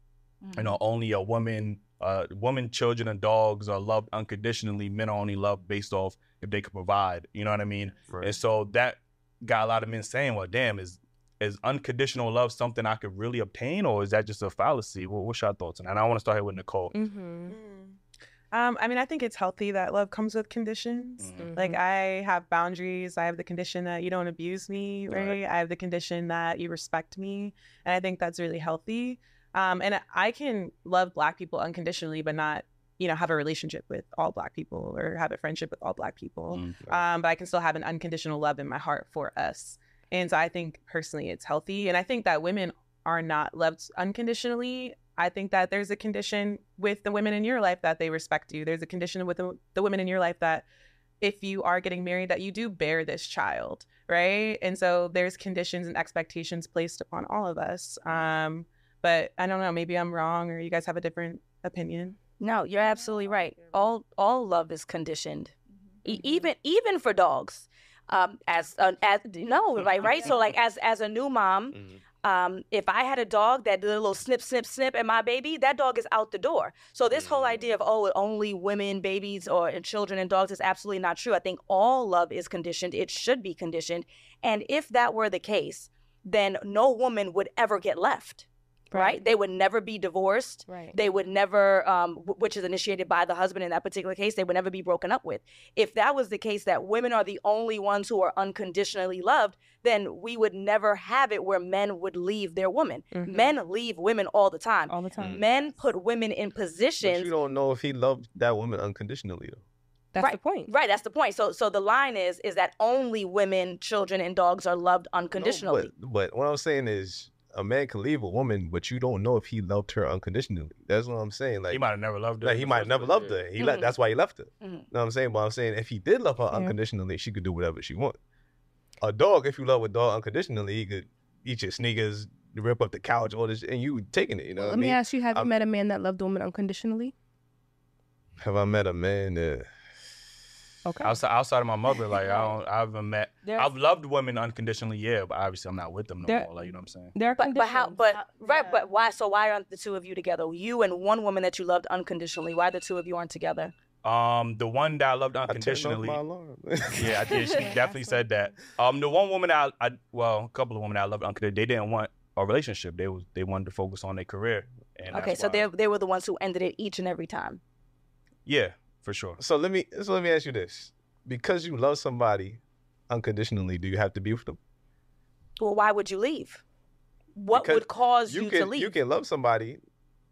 you know, only a woman, uh, woman, children, and dogs are loved unconditionally. Men are only loved based off if they can provide. You know what I mean? And so that got a lot of men saying, "Well, damn, is is unconditional love something I could really obtain, or is that just a fallacy?" Well, what's your thoughts on that? And I want to start here with Nicole. Mm-hmm. Um, I mean, I think it's healthy that love comes with conditions. Mhm. Like I have boundaries. I have the condition that you don't abuse me, right? Right. I have the condition that you respect me, and I think that's really healthy. Um, and I can love Black people unconditionally, but not, you know, have a relationship with all Black people or have a friendship with all Black people. Mm. Um, but I can still have an unconditional love in my heart for us. And so I think personally it's healthy. And I think that women are not loved unconditionally. I think that there's a condition with the women in your life that they respect you. There's a condition with the, the women in your life that if you are getting married, that you do bear this child, right? And so there's conditions and expectations placed upon all of us. Um, but I don't know, maybe I'm wrong or you guys have a different opinion. No, you're absolutely right. All all love is conditioned, e- even even for dogs. Um, as uh, as no, right, right. So like as as a new mom, um, if I had a dog that did a little snip, snip, snip at my baby, that dog is out the door. So this whole idea of oh, only women, babies, or and children and dogs is absolutely not true. I think all love is conditioned. It should be conditioned, and if that were the case, then no woman would ever get left. Right? They would never be divorced Right. they would never um, w- which is initiated by the husband in that particular case they would never be broken up with if that was the case that women are the only ones who are unconditionally loved then we would never have it where men would leave their woman Mhm. men leave women all the time all the time. men put women in positions. But you don't know if he loved that woman unconditionally though. That's right, the point. right that's the point so so the line is is that only women children and dogs are loved No, unconditionally but, but what I'm saying is a man can leave a woman, but you don't know if he loved her unconditionally. That's what I'm saying. Like he might have never loved her. Like he might have never loved her. He le- Mhm. that's why he left her. Mhm. You know what I'm saying? But I'm saying if he did love her Yeah. unconditionally, she could do whatever she want. A dog, if you love a dog unconditionally, he could eat your sneakers, rip up the couch, all this, and you taking it. You know what Let I me ask you: Have you I'm- met a man that loved a woman unconditionally? Have I met a man that? Okay. Outside, outside of my mother, like I don't, I haven't met. There's- I've loved women unconditionally, yeah, but obviously I'm not with them no There- more. Like you know what I'm saying? There are but, but how but Uh, right yeah. but why so why aren't the two of you together you and one woman that you loved unconditionally why the two of you aren't together Um, the one that I loved I unconditionally. my alarm. Yeah, I did. She definitely said that. Um, the one woman I, I, well, a couple of women I loved unconditionally. They didn't want a relationship. They was they wanted to focus on their career. And okay so they they were the ones who ended it each and every time yeah, for sure. So let me so let me ask you this: Because you love somebody unconditionally, do you have to be with them? well why would you leave what Because would cause you, you can to leave you can love somebody,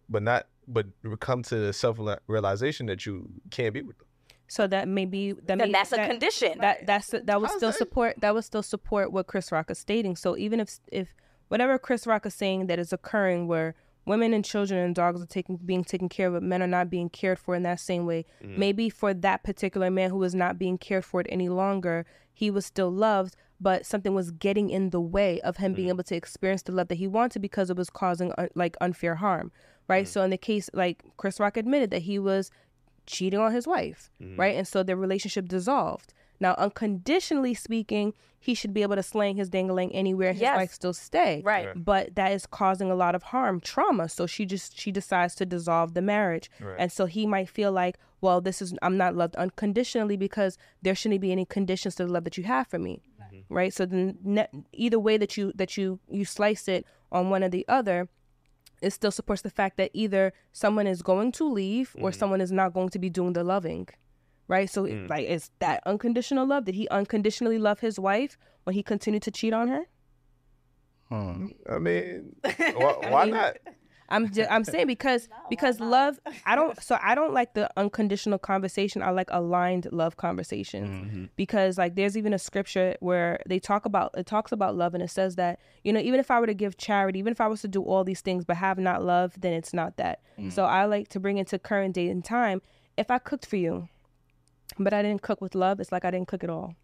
but not but come to the self realization that you can't be with them. so that maybe that then may, that's a that, condition that that's that would How's still that? support that would still support what Chris Rock is stating. So even if if whatever Chris Rock is saying that is occurring where women and children and dogs are taking being taken care of, but men are not being cared for in that same way. Mm. Maybe for that particular man who was not being cared for any longer, he was still loved, but something was getting in the way of him being able to experience the love that he wanted because it was causing uh, like unfair harm, right? So in the case like Chris Rock admitted that he was cheating on his wife, right? And so their relationship dissolved. Now, unconditionally speaking, he should be able to slang his dangling anywhere and his Yes. wife still stay. right Right. But that is causing a lot of harm, trauma. So she just she decides to dissolve the marriage. Right. And so he might feel like, well, this is I'm not loved unconditionally because there shouldn't be any conditions to the love that you have for me. Mm-hmm. Right? So then ne- either way that you that you you slice it on one or the other, it still supports the fact that either someone is going to leave or mm-hmm. someone is not going to be doing the loving. Right? So it- like is that unconditional love? Did he unconditionally love his wife when he continued to cheat on her? Hmm. I mean, why, why not? I'm just, I'm saying because because love I don't so I don't like the unconditional conversation. I like aligned love conversations Mm-hmm. because like there's even a scripture where they talk about it talks about love and it says that you know even if I were to give charity, even if I was to do all these things but have not love, then it's not that. So I like to bring into current date and time. If I cooked for you, but I didn't cook with love, it's like I didn't cook at all.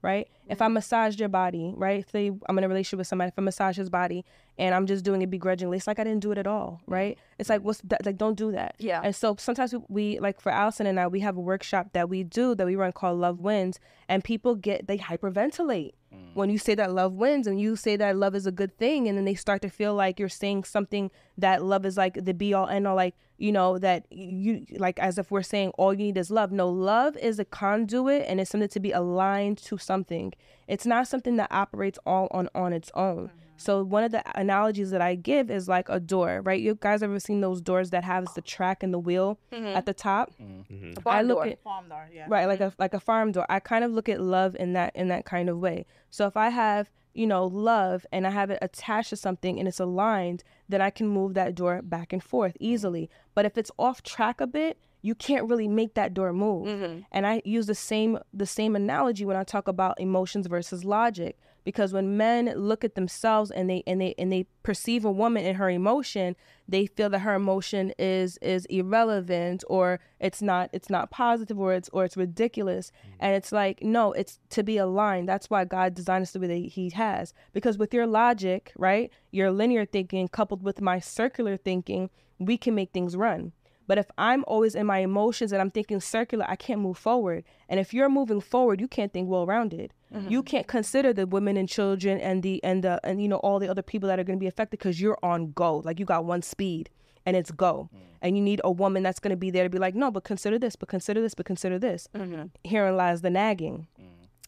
Right? If mm-hmm. I massaged your body, right? Say I'm in a relationship with somebody, if I massage his body and I'm just doing it begrudgingly, it's like I didn't do it at all, mm-hmm. right? It's like what's that? Like don't do that. Yeah. And so sometimes we, we like for Allison and I, we have a workshop that we do that we run called Love Wins, and people get they hyperventilate Mm. when you say that love wins and you say that love is a good thing, and then they start to feel like you're saying something that love is like the be all end all, like you know that you like as if we're saying all you need is love. No, love is a conduit and it's something to be aligned to something. It's not something that operates all on on its own. Mm-hmm. So one of the analogies that I give is like a door, right? You guys ever seen those doors that has the track and the wheel mm-hmm. at the top? Mm-hmm. Mm-hmm. The I look door. at Farm door, yeah. right like a like a farm door. I kind of look at love in that in that kind of way. So if i have you know love and i have it attached to something and it's aligned then i can move that door back and forth easily. But if it's off track a bit you can't really make that door move. And i use the same the same analogy when i talk about emotions versus logic because when men look at themselves and they and they and they perceive a woman in her emotion they feel that her emotion is is irrelevant or it's not it's not positive or it's or it's ridiculous. Mm-hmm. And it's like no it's to be aligned. That's why god designed us the way that he has. Because with your logic right your linear thinking coupled with my circular thinking we can make things run but if I'm always in my emotions and I'm thinking circular, I can't move forward. And if you're moving forward, you can't think well rounded. Mm-hmm. You can't consider the women and children and the and the and you know all the other people that are going to be affected because you're on go. Like you got one speed and it's go. Mm. And you need a woman that's going to be there to be like, no, but consider this, but consider this, but consider this. Mm-hmm. Herein lies the nagging mm.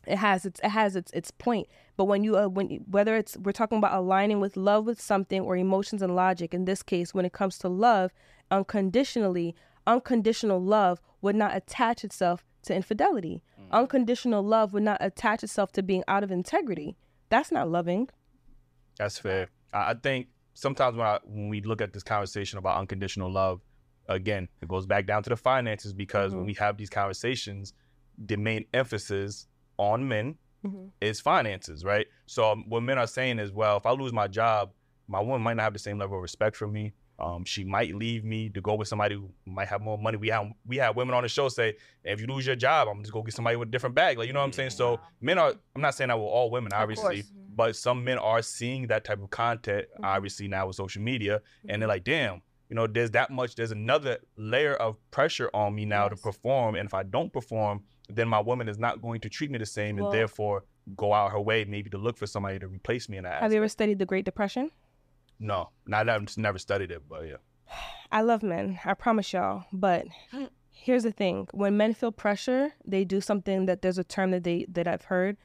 it has its it has its its point but when you uh, when whether it's we're talking about aligning with love with something or emotions and logic in this case when it comes to love unconditionally unconditional love would not attach itself to infidelity. Unconditional love would not attach itself to being out of integrity. That's not loving. That's fair. I I think sometimes when I, when we look at this conversation about unconditional love, again, it goes back down to the finances because when we have these conversations, the main emphasis on men Mhm. is finances, right? So um, what men are saying is, well, if I lose my job, my woman might not have the same level of respect for me. Um, she might leave me to go with somebody who might have more money. We have we have women on the show say, if you lose your job, I'm just go get somebody with a different bag. Like you know what I'm saying? So men are. I'm not saying that with all women, obviously, but some men are seeing that type of content, obviously now with social media, and they're like, damn. You know, there's that much. There's another layer of pressure on me now to perform, and if I don't perform, then my woman is not going to treat me the same, Well- and therefore go out her way maybe to look for somebody to replace me in that. have you ever studied the great depression No, not I've never studied it, but yeah. I love men, I promise y'all. But here's the thing: when men feel pressure, they do something that there's a term that they that I've heard.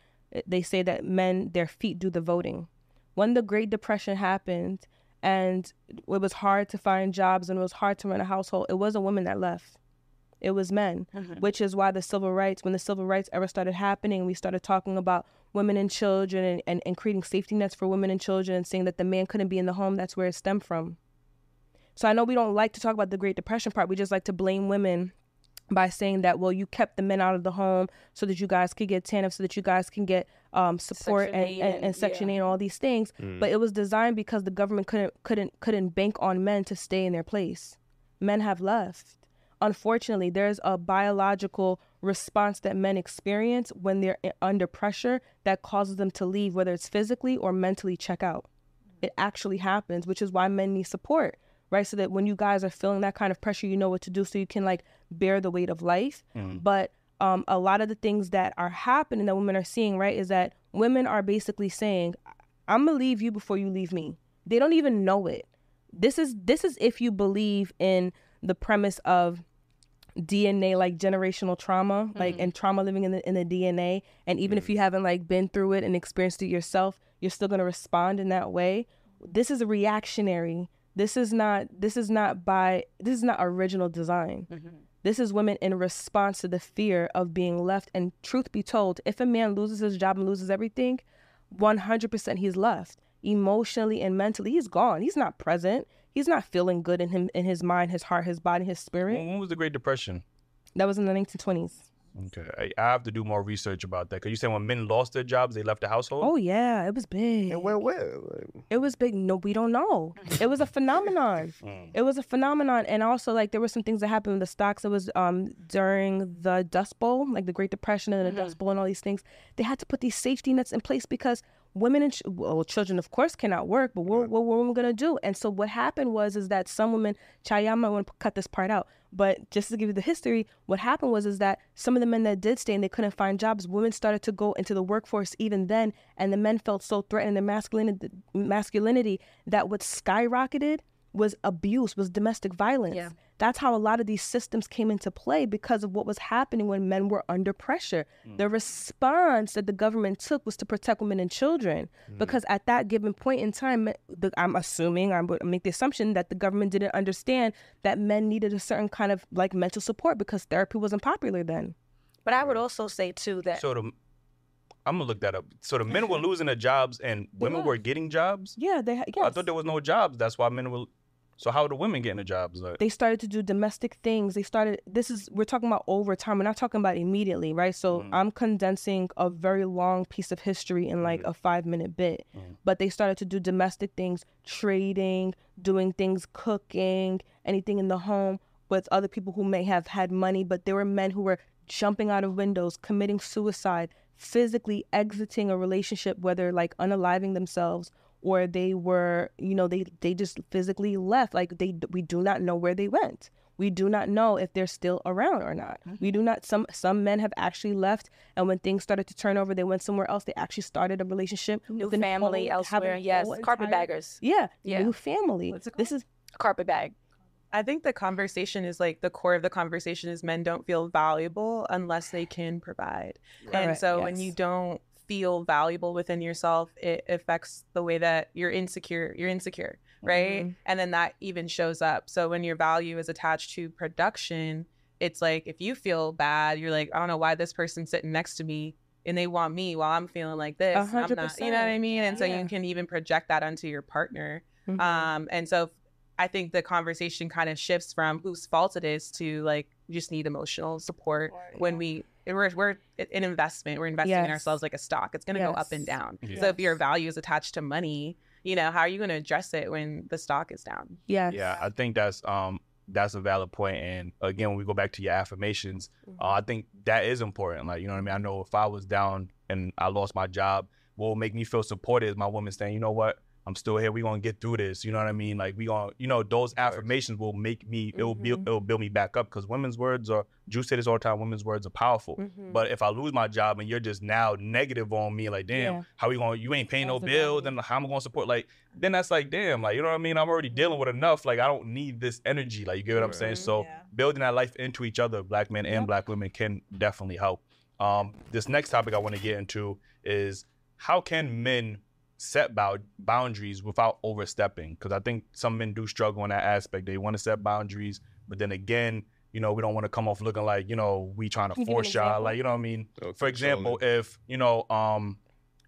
They say that men, their feet do the voting. When the Great Depression happened, and it was hard to find jobs and it was hard to run a household, it wasn't women that left. It was men, which is why the civil rights, when the civil rights era started happening, we started talking about women and children and, and, and creating safety nets for women and children and saying that the man couldn't be in the home. That's where it stemmed from. So I know we don't like to talk about the Great Depression part. We just like to blame women by saying that, well, you kept the men out of the home so that you guys could get TANF, so that you guys can get um, support Section and, 8 and, and- and Section yeah. 8 and all these things. But it was designed because the government couldn't couldn't couldn't bank on men to stay in their place. Men have left. Unfortunately, there's a biological response that men experience when they're under pressure that causes them to leave, whether it's physically or mentally check out. It actually happens, which is why men need support, right? So that when you guys are feeling that kind of pressure, you know what to do so you can like bear the weight of life. But um, a lot of the things that are happening that women are seeing, right, is that women are basically saying, I'm gonna leave you before you leave me. They don't even know it. This is this is if you believe in the premise of DNA like generational trauma, like mm-hmm. and trauma living in the in the DNA. And even if mm. you haven't like been through it and experienced it yourself, you're still gonna respond in that way. This is a reactionary. This is not this is not by this is not original design. Mm-hmm. This is women in response to the fear of being left. And truth be told, if a man loses his job and loses everything, 100% he's left. Emotionally and mentally, he's gone. He's not present. He's not feeling good in him in his mind, his heart, his body, his spirit. When, when was the Great Depression? That was in the 1920s. Okay, I, I have to do more research about that because you said when men lost their jobs, they left the household. Oh yeah, it was big. And went where? It was big. No, we don't know. It was a phenomenon. Mm. It was a phenomenon, and also like there were some things that happened with the stocks. It was um during the Dust Bowl, like the Great Depression and the Mhm. Dust Bowl and all these things. They had to put these safety nets in place because women and ch- well, children, of course, cannot work. But what, what were women gonna do? And so what happened was is that some women, Chayama, I want to cut this part out, but just to give you the history, what happened was is that some of the men that did stay and they couldn't find jobs, women started to go into the workforce even then, and the men felt so threatened their masculinity, masculinity that what skyrocketed was abuse, was domestic violence. Yeah. That's how a lot of these systems came into play because of what was happening when men were under pressure. Mm. The response that the government took was to protect women and children mm. because at that given point in time, the, I'm assuming, I would make the assumption that the government didn't understand that men needed a certain kind of like mental support because therapy wasn't popular then. But I would also say too that So the, I'm gonna look that up. So the men were losing their jobs and women were. were getting jobs. Yeah, they ha- yes. I thought there was no jobs. That's why men were. So how do the women getting the jobs? Like, they started to do domestic things. They started. This is we're talking about over time. We're not talking about immediately, right? So Mhm. I'm condensing a very long piece of history in like a five minute bit. Mhm. But they started to do domestic things, trading, doing things, cooking, anything in the home with other people who may have had money. But there were men who were jumping out of windows, committing suicide, physically exiting a relationship, whether like unaliving themselves or they were, you know, they they just physically left. Like they, we do not know where they went. We do not know if they're still around or not. Mm-hmm. We do not. Some some men have actually left, and when things started to turn over, they went somewhere else. They actually started a relationship, new with an family whole- elsewhere. Yes, whole carpetbaggers. Yeah, Yeah. new family. What's it This is A carpet. I think the conversation is like the core of the conversation is men don't feel valuable unless they can provide. and Correct, so when you don't feel valuable within yourself, it affects the way that you're insecure. You're insecure, right? Mhm. And then that even shows up. So when your value is attached to production, it's like if you feel bad, you're like, I don't know why this person's sitting next to me and they want me while I'm feeling like this. A I'm not, you know what I mean? And so Yeah. you can even project that onto your partner. Mhm. Um, and so I think the conversation kind of shifts from whose fault it is to like you just need emotional support when we we're we're an investment. We're investing in ourselves like a stock. It's going to go up and down. Yeah. So if your value is attached to money, you know how are you going to address it when the stock is down? Yeah. yeah, I think that's um that's a valid point. And again, when we go back to your affirmations, uh, I think that is important. Like you know what I mean. I know if I was down and I lost my job, what will make me feel supported is my woman saying, you know what. I'm still here. We gonna get through this. You know what I mean? Like we gonna, you know, those affirmations will make me. It will build. Mhm. It will build me back up because women's words are. Drew said this all the time. Women's words are powerful. Mhm. But if I lose my job and you're just now negative on me, like, damn, Yeah. how we to You ain't paying no That's a bills, then how am I to support? Like, then that's like, damn, like, you know what I mean? I'm already dealing with enough. Like, I don't need this energy. Like, you get what I'm saying? So Yeah. building that life into each other, black men and Yep. black women, can definitely help. Um, this next topic I want to get into is how can men set bou- boundaries without overstepping? Because I think some men do struggle in that aspect. They want to set boundaries, but then again, you know, we don't want to come off looking like, you know, we trying to Can you give an force y'all. Like, you know what I mean? oh, For example, controlling. if, you know, um,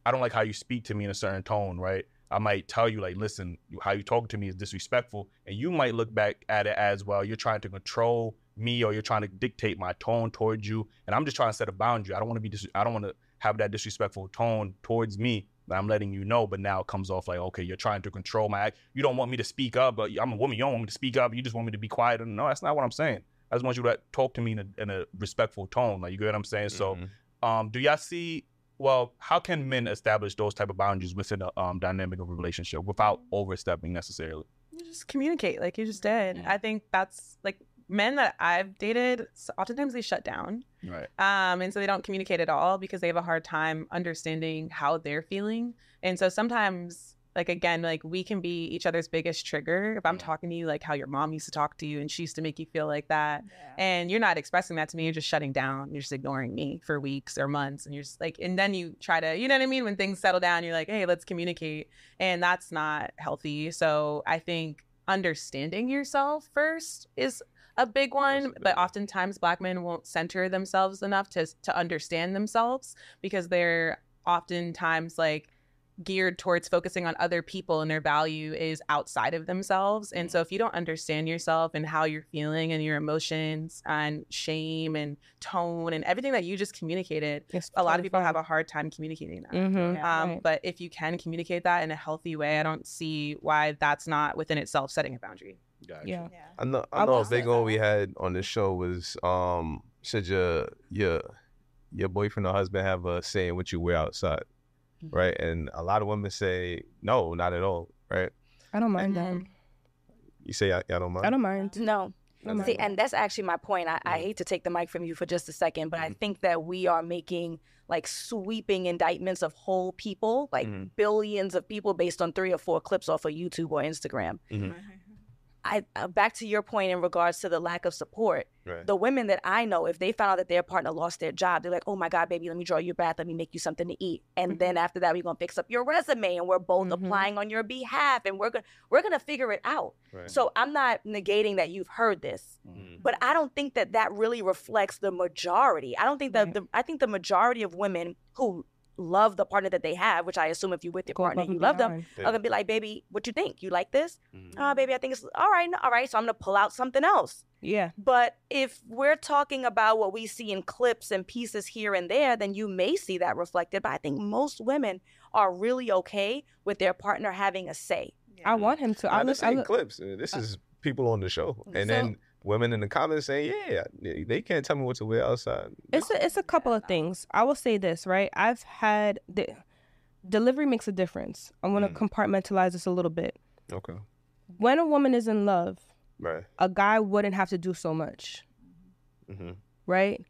I don't like how you speak to me in a certain tone, right? I might tell you, like, listen, how you talk to me is disrespectful. And you might look back at it as well. You're trying to control me or you're trying to dictate my tone towards you. And I'm just trying to set a boundary. I don't want to be, dis- I don't want to have that disrespectful tone towards me that I'm letting you know. But now it comes off like, okay, you're trying to control my act. You don't want me to speak up, but I'm a woman. You don't want me to speak up. You just want me to be quiet. And No, that's not what I'm saying. I just want you to talk to me in a, in a respectful tone. Like, you get what I'm saying? So, Mhm. um, do y'all see? Well, how can men establish those type of boundaries within a um, dynamic of a relationship without overstepping necessarily? You just communicate like you just did. Mhm. I think that's like men that I've dated. s- Oftentimes they shut down. Right. um, and so they don't communicate at all because they have a hard time understanding how they're feeling. And so sometimes like again like we can be each other's biggest trigger if i'm Mm. talking to you like how your mom used to talk to you and she used to make you feel like that. And you're not expressing that to me you're just shutting down you're just ignoring me for weeks or months. And you're just like and then you try to you know what i mean? When things settle down you're like hey let's communicate. And that's not healthy. So i think understanding yourself first is a big one but oftentimes black men won't center themselves enough to to understand themselves because they're oftentimes like geared towards focusing on other people and their value is outside of themselves. And so if you don't understand yourself and how you're feeling and your emotions and shame and tone and everything that you just communicated, It's a lot of people fine. have a hard time communicating that. Mhm, Yeah. Um, right. But if you can communicate that in a healthy way, I don't see why that's not within itself setting a boundary. Gotcha. yeah. Yeah. I know. I I know a big one we had on the show was um should your your your boyfriend or husband have a say in what you wear outside, Mm-hmm. right? And a lot of women say no, not at all, right? I don't mind that. You say I, I don't mind. I don't mind. No. Don't See, mind. and that's actually my point. I, I Mhm. hate to take the mic from you for just a second, but I Mhm. think that we are making like sweeping indictments of whole people, like Mhm. billions of people based on three or four clips off of YouTube or Instagram. I uh, back to your point in regards to the lack of support. Right. The women that I know, if they found out that their partner lost their job, they're like, "Oh my God, baby, let me draw you a bath, let me make you something to eat," and then after that, we're gonna fix up your resume, and we're both Mhm. applying on your behalf, and we're gonna we're gonna figure it out. right. So I'm not negating that you've heard this, Mhm. but I don't think that that really reflects the majority. I don't think that Right. the I think the majority of women who love the partner that they have, which I assume if you're with your Go partner, you love them, beyond. are gonna be like, baby, what you think? You like this? Mhm. Oh, baby, I think it's all right. All right, so I'm gonna pull out something else. Yeah. But if we're talking about what we see in clips and pieces here and there, then you may see that reflected. But I think most women are really okay with their partner having a say. I want him to. I Not look. this I look clips. Uh, This is people on the show, and So- then women in the comments saying, "Yeah, they can't tell me what to wear outside." It's a, it's a couple of things. I will say this, right? I've had the delivery makes a difference. I want to Mm. compartmentalize this a little bit. Okay. When a woman is in love, Right. a guy wouldn't have to do so much, hmm right?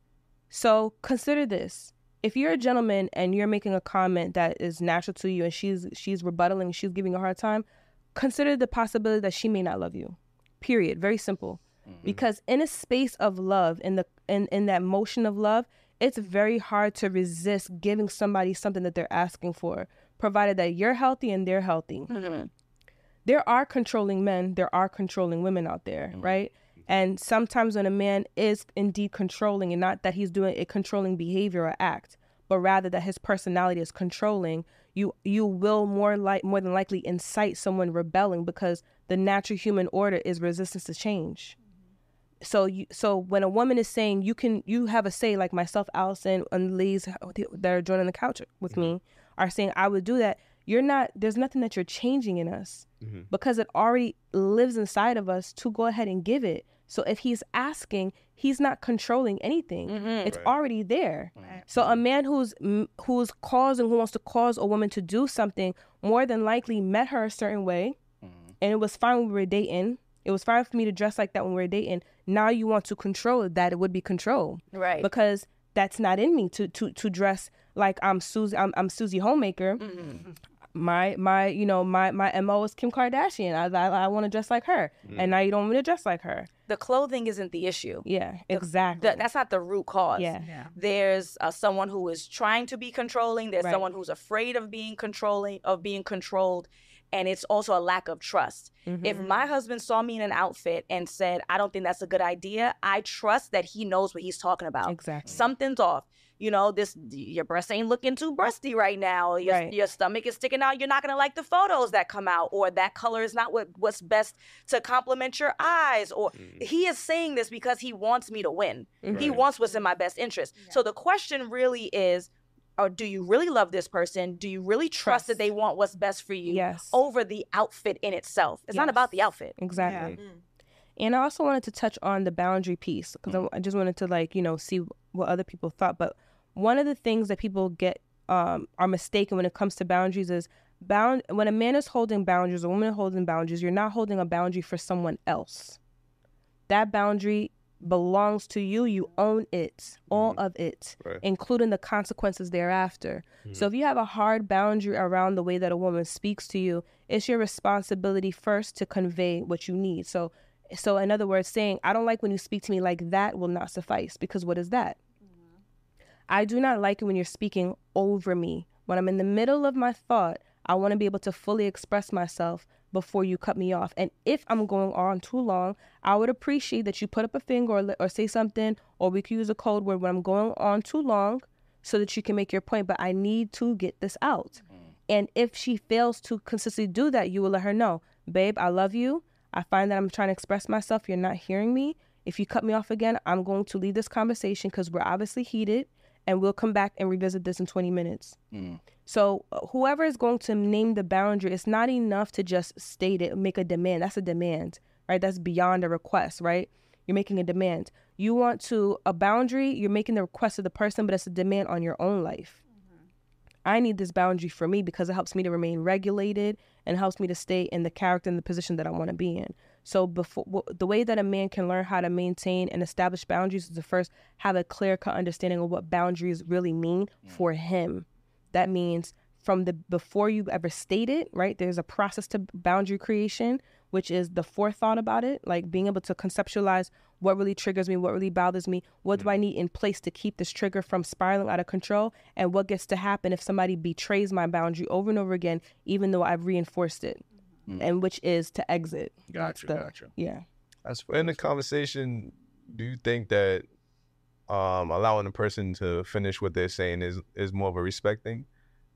So consider this. If you're a gentleman and you're making a comment that is natural to you and she's she's rebuttaling, she's giving you a hard time, consider the possibility that she may not love you. Period. Very simple. Mhm. because in a space of love in the in, in that motion of love it's very hard to resist giving somebody something that they're asking for provided that you're healthy and they're healthy there are controlling men there are controlling women out there Mhm. right and sometimes when a man is indeed controlling and not that he's doing a controlling behavior or act but rather that his personality is controlling you you will more like more than likely incite someone rebelling because the natural human order is resistance to change so you so when a woman is saying you can you have a say like myself allison and ladies that are joining the couch with me are saying i would do that you're not there's nothing that you're changing in us Mhm. because it already lives inside of us to go ahead and give it so if he's asking he's not controlling anything it's Right. already there Right. so a man who's who's causing who wants to cause a woman to do something more than likely met her a certain way Mhm. and it was fine when we were dating it was fine for me to dress like that when we were dating now you want to control that it would be control Right. because that's not in me to to to dress like I'm Susie I'm, I'm Susie homemaker Mhm. my my you know my my mo is Kim Kardashian I I, I want to dress like her and now you don't want me to dress like her The clothing isn't the issue. yeah exactly Th- that's not the root cause. yeah Yeah. There's uh, someone who is trying to be controlling. There's Right. someone who's afraid of being controlling, of being controlled, and it's also a lack of trust. Mhm. If my husband saw me in an outfit and said, "I don't think that's a good idea," I trust that he knows what he's talking about. exactly Something's off. You know, this your breasts ain't looking too breasty right now. Your, Right. your stomach is sticking out. You're not gonna like the photos that come out, or that color is not what what's best to complement your eyes. Or he is saying this because he wants me to win. He Mhm. Right. wants what's in my best interest. So the question really is, or do you really love this person? Do you really trust, that they want what's best for you yes over the outfit in itself? It's not about the outfit. exactly Mm. And I also wanted to touch on the boundary piece because I, I just wanted to like you know see what other people thought. But one of the things that people get um, are mistaken when it comes to boundaries is bound when a man is holding boundaries, a woman is holding boundaries. You're not holding a boundary for someone else. That boundary belongs to you. You own it, all mm-hmm. of it, Right. including the consequences thereafter. Mm-hmm. So if you have a hard boundary around the way that a woman speaks to you, it's your responsibility first to convey what you need. So so in other words, saying I don't like when you speak to me like that will not suffice because what is that? Mm-hmm. I do not like it when you're speaking over me. When I'm in the middle of my thought, I want to be able to fully express myself before you cut me off. And if I'm going on too long, I would appreciate that you put up a finger or, or say something, or we could use a code word when I'm going on too long so that you can make your point. But I need to get this out. Mm. And if she fails to consistently do that, you will let her know, babe, I love you. I find that I'm trying to express myself. You're not hearing me. If you cut me off again, I'm going to leave this conversation because we're obviously heated and we'll come back and revisit this in 20 minutes. Mm. So uh, whoever is going to name the boundary, it's not enough to just state it, make a demand. That's a demand, right? That's beyond a request, right? You're making a demand. You want to a boundary, you're making the request of the person, but it's a demand on your own life. I need this boundary for me because it helps me to remain regulated and helps me to stay in the character and the position that I want to be in. So before w- the way that a man can learn how to maintain and establish boundaries is to first have a clear cut understanding of what boundaries really mean mm. for him. That means from the before you ever state it, right? There's a process to boundary creation, which is the forethought about it, like being able to conceptualize what really triggers me, what really bothers me, what do I mm. need in place to keep this trigger from spiraling out of control, and what gets to happen if somebody betrays my boundary over and over again, even though I've reinforced it, Mm. and which is to exit. Gotcha, the- gotcha. Yeah. That's In the conversation, do you think that um, allowing a person to finish what they're saying is is more of a respect thing?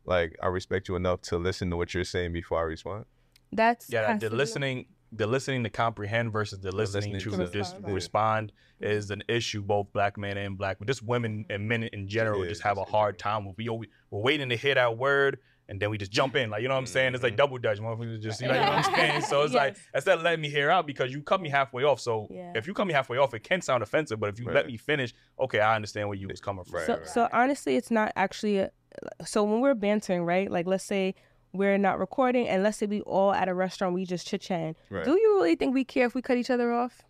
Like, I respect you enough to listen to what you're saying before I respond. That's yeah. has The to be- listening, the listening to comprehend versus the listening, listening to to just respond. respond is an issue. Both black men and black, but just women and men in general Yeah, just have a hard time. We always, we're waiting to hear that word. And then we just jump in, like you know what I'm saying. It's like Mhm. double dutch, motherfuckers. Just you know, you know what I'm saying. So it's like instead of letting me hear out because you cut me halfway off. So Yeah. if you cut me halfway off, it can sound offensive. But if you let me finish, okay, I understand where you was coming from. So, right. so honestly, it's not actually. A, so when we're bantering, right? Like, let's say we're not recording, and let's say we all at a restaurant, we just chit chatting. Right. Do you really think we care if we cut each other off?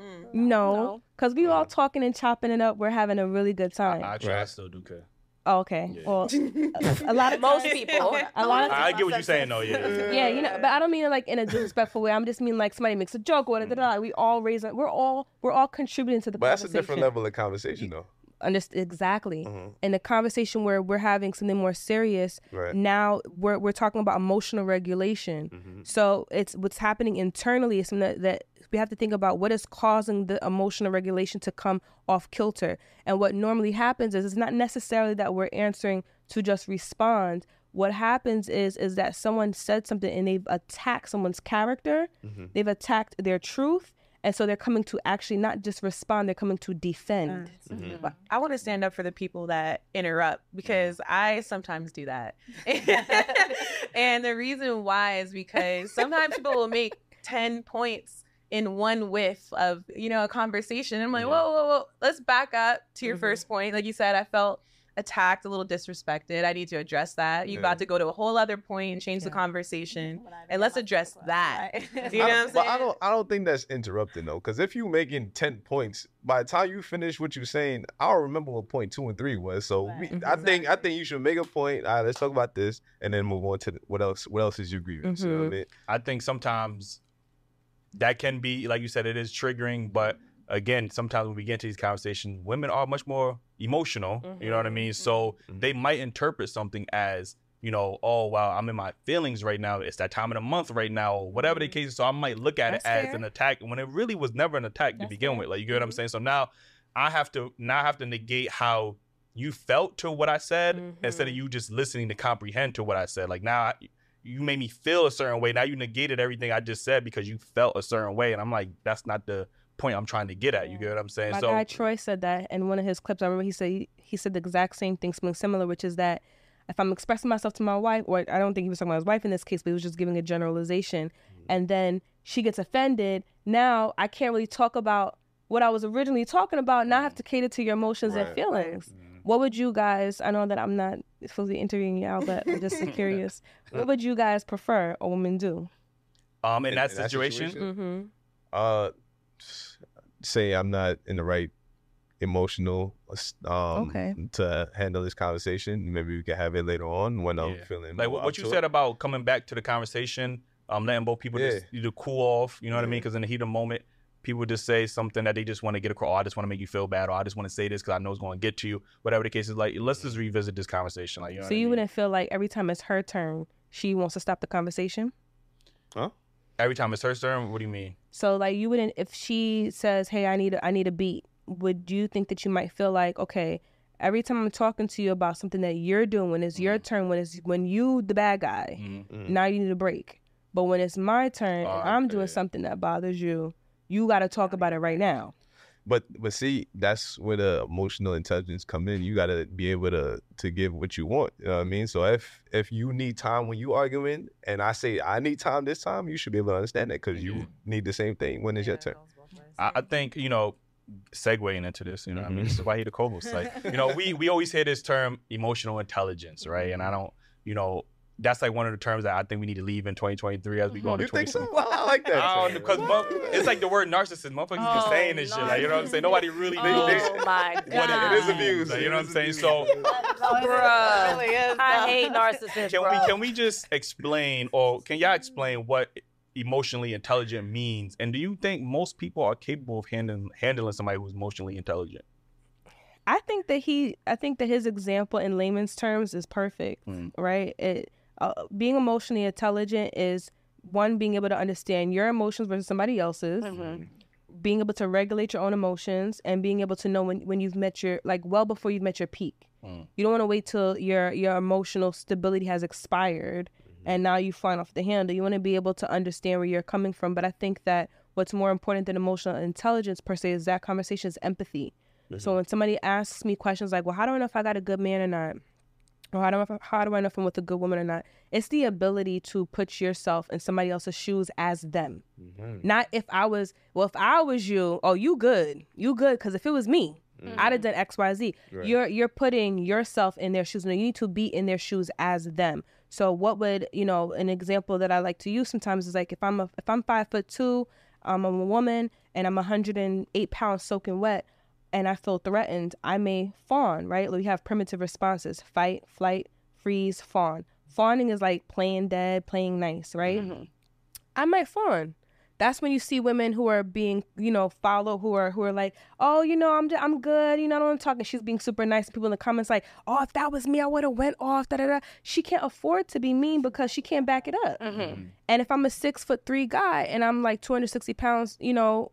Mm. No, No. because we all talking and chopping it up. We're having a really good time. I, actually, I Right. still do care. Oh, okay. Yeah. Well, a lot of Most people. A lot of I, I get what you're saying, though. Yeah. yeah, you know, but I don't mean it like in a disrespectful way. I'm just mean like somebody makes a joke or da, da, da. We all raise it. We're all we're all contributing to the But that's a different level of conversation, though. Underst- exactly. Mhm. In the conversation where we're having something more serious, Right. now we're we're talking about emotional regulation. Mhm. So it's what's happening internally is something that, that we have to think about what is causing the emotional regulation to come off kilter. And what normally happens is it's not necessarily that we're answering to just respond. What happens is is that someone said something and they've attacked someone's character, Mhm. they've attacked their truth, and so they're coming to actually not just respond, they're coming to defend. Mhm. But I want to stand up for the people that interrupt because I sometimes do that. and the reason why is because sometimes people will make 10 points in one whiff of, you know, a conversation. I'm like, Yeah. whoa, whoa, whoa, let's back up to your Mhm. first point. Like you said, I felt attacked, a little disrespected. I need to address that. You Yeah. got to go to a whole other point and change the Yeah. conversation. And let's address that. You know what I'm saying? But I don't. I don't think that's interrupting though, because if you making ten points, by the time you finish what you're saying, I'll remember what point two and three was. So we, Right. I think I think you should make a point. All right, let's talk about this, and then move on to the, what else. What else is your grievance? You know what I mean? I think sometimes that can be, like you said, it is triggering. But again, sometimes when we get into these conversations, women are much more emotional. You know what I mean? Mm-hmm. So Mhm. they might interpret something as, you know, oh wow, I'm in my feelings right now. It's that time of the month right now, or whatever the mm-hmm. case is. So I might look at That's it as fair. an attack when it really was never an attack to begin fair. with. Like you get what I'm mm-hmm. saying? So now I have to now I have to negate how you felt to what I said instead of you just listening to comprehend to what I said. Like now I, you made me feel a certain way. Now you negated everything I just said because you felt a certain way, and I'm like, that's not the point I'm trying to get at. You get what I'm saying? My so guy Troy said that in one of his clips. I remember he said he said the exact same thing, something similar, which is that if I'm expressing myself to my wife, or I don't think he was talking about his wife in this case, but he was just giving a generalization, Mm-hmm. and then she gets offended. Now I can't really talk about what I was originally talking about. Now I have to cater to your emotions and feelings. Mm-hmm. What would you guys? I know that I'm not supposed to be interviewing y'all, but I'm just curious. what would you guys prefer a woman do? um, in, In- that in that situation, situation? Mm-hmm. Uh, say I'm not in the right emotional um Okay. to handle this conversation. Maybe we can have it later on when I'm feeling like what, what you said it. about coming back to the conversation, um, letting both people just Yeah. either cool off. You know what I mean? Because in the heat of the moment, people just say something that they just want to get across. Oh, I just want to make you feel bad, or I just want to say this because I know it's going to get to you. Whatever the case is, like let's just revisit this conversation. Like you know So what I you mean? wouldn't feel like every time it's her turn, she wants to stop the conversation. Huh? every time it's her turn. What do you mean? So like you wouldn't if she says, "Hey, I need a, I need a beat." Would you think that you might feel like, okay, Every time I'm talking to you about something that you're doing, when it's your Mhm. turn, when it's when you the bad guy, Mhm. Mm. now you need a break. But when it's my turn and I'm doing Okay. something that bothers you, you got to talk about it right now. But but see, that's where the emotional intelligence come in. You gotta be able to to give what you want. You know what I mean? So if if you need time when you arguing, and I say I need time this time, you should be able to understand that because Yeah. you mm-hmm. need the same thing when it's your turn. I, I think you know, segueing into this, you know, what I mean, mm-hmm. this is why he the co-host. Like, you know, we we always hear this term emotional intelligence, right? And I mm-hmm. don't, you know, that's like one of the terms that I think we need to leave in 2023 as we go into You think so? 2024. Well, I like that. I because mo- it's like the word narcissist. Motherfuckers Oh, been saying this shit. Like, you know what I'm saying? Nobody really Oh knows my what god. it is abuse. Like, you know what I'm saying? It is So Bruh. really is. I hate narcissists, can bro. we can we just explain or can y'all explain what emotionally intelligent means? And do you think most people are capable of handling handling somebody who's emotionally intelligent? I think that he, I think that his example in layman's terms is perfect, Mm. right? It, uh, being emotionally intelligent is one being able to understand your emotions versus somebody else's, Mhm. being able to regulate your own emotions, and being able to know when, when you've met your like well before you've met your peak. Mm. You don't want to wait till your your emotional stability has expired and now you flying off the handle. You want to be able to understand where you're coming from. But I think that what's more important than emotional intelligence per se is that conversation is empathy. So when somebody asks me questions like, "Well, how do I know if I got a good man or not?" Or how do I, how do I know if I'm with a good woman or not? It's the ability to put yourself in somebody else's shoes as them. Mhm. Not if I was, well, if I was you, oh, you good, you good. Because if it was me, I'd have done X, Y, Z. Right. You're you're putting yourself in their shoes. No, you need to be in their shoes as them. So what would you know? An example that I like to use sometimes is like if I'm a if I'm five foot two, um, I'm a woman and I'm 108 pounds soaking wet, and I feel threatened, I may fawn. Right? We have primitive responses: fight, flight, freeze, fawn. Fawning is like playing dead, playing nice. Right? Mhm. I might fawn. That's when you see women who are being, you know, follow who are who are like, oh, you know, I'm I'm good, you know, I don't want to talk. And she's being super nice. People in the comments like, oh, if that was me, I would have went off. Da da da. She can't afford to be mean because she can't back it up. Mhm. And if I'm a six foot three guy and I'm like 260 pounds, you know,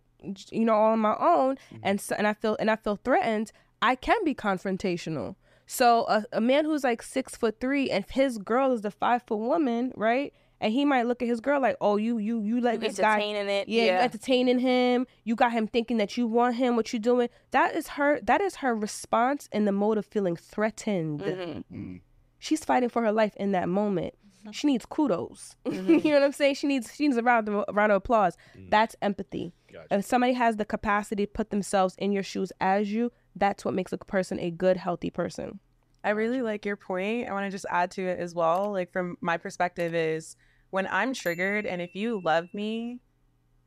you know, all on my own, and so, and I feel and I feel threatened, I can be confrontational. So a, a man who's like six foot three and his girl is the five foot woman, right? And he might look at his girl like, oh, you you you let You this guy entertaining it. yeah, you entertaining him. You got him thinking that you want him. What you doing? That is her. That is her response in the mode of feeling threatened. Mhm. Mm. She's fighting for her life in that moment. Mm-hmm. She needs kudos. you know what I'm saying? She needs she needs a round of, a round of applause. That's empathy. Gotcha. If somebody has the capacity to put themselves in your shoes as you, that's what makes a person a good, healthy person. I really like your point. I want to just add to it as well. Like from my perspective is when I'm triggered and if you love me,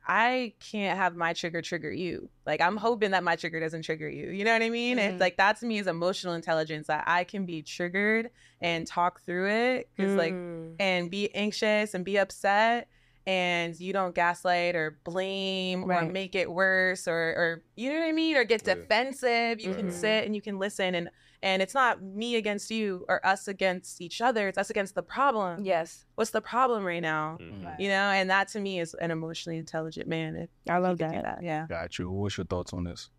I can't have my trigger trigger you. Like I'm hoping that my trigger doesn't trigger you. You know what I mean? Mhm. It's like that to me is emotional intelligence that I can be triggered and talk through it cuz like Mm. and be anxious and be upset and you don't gaslight or blame or make it worse or or you know what I mean or get defensive you can Mhm. sit and you can listen and and it's not me against you or us against each other it's us against the problem Yes. what's the problem right now Mhm. you know and that to me is an emotionally intelligent man if I love he could do that. yeah Got you. What's your thoughts on this?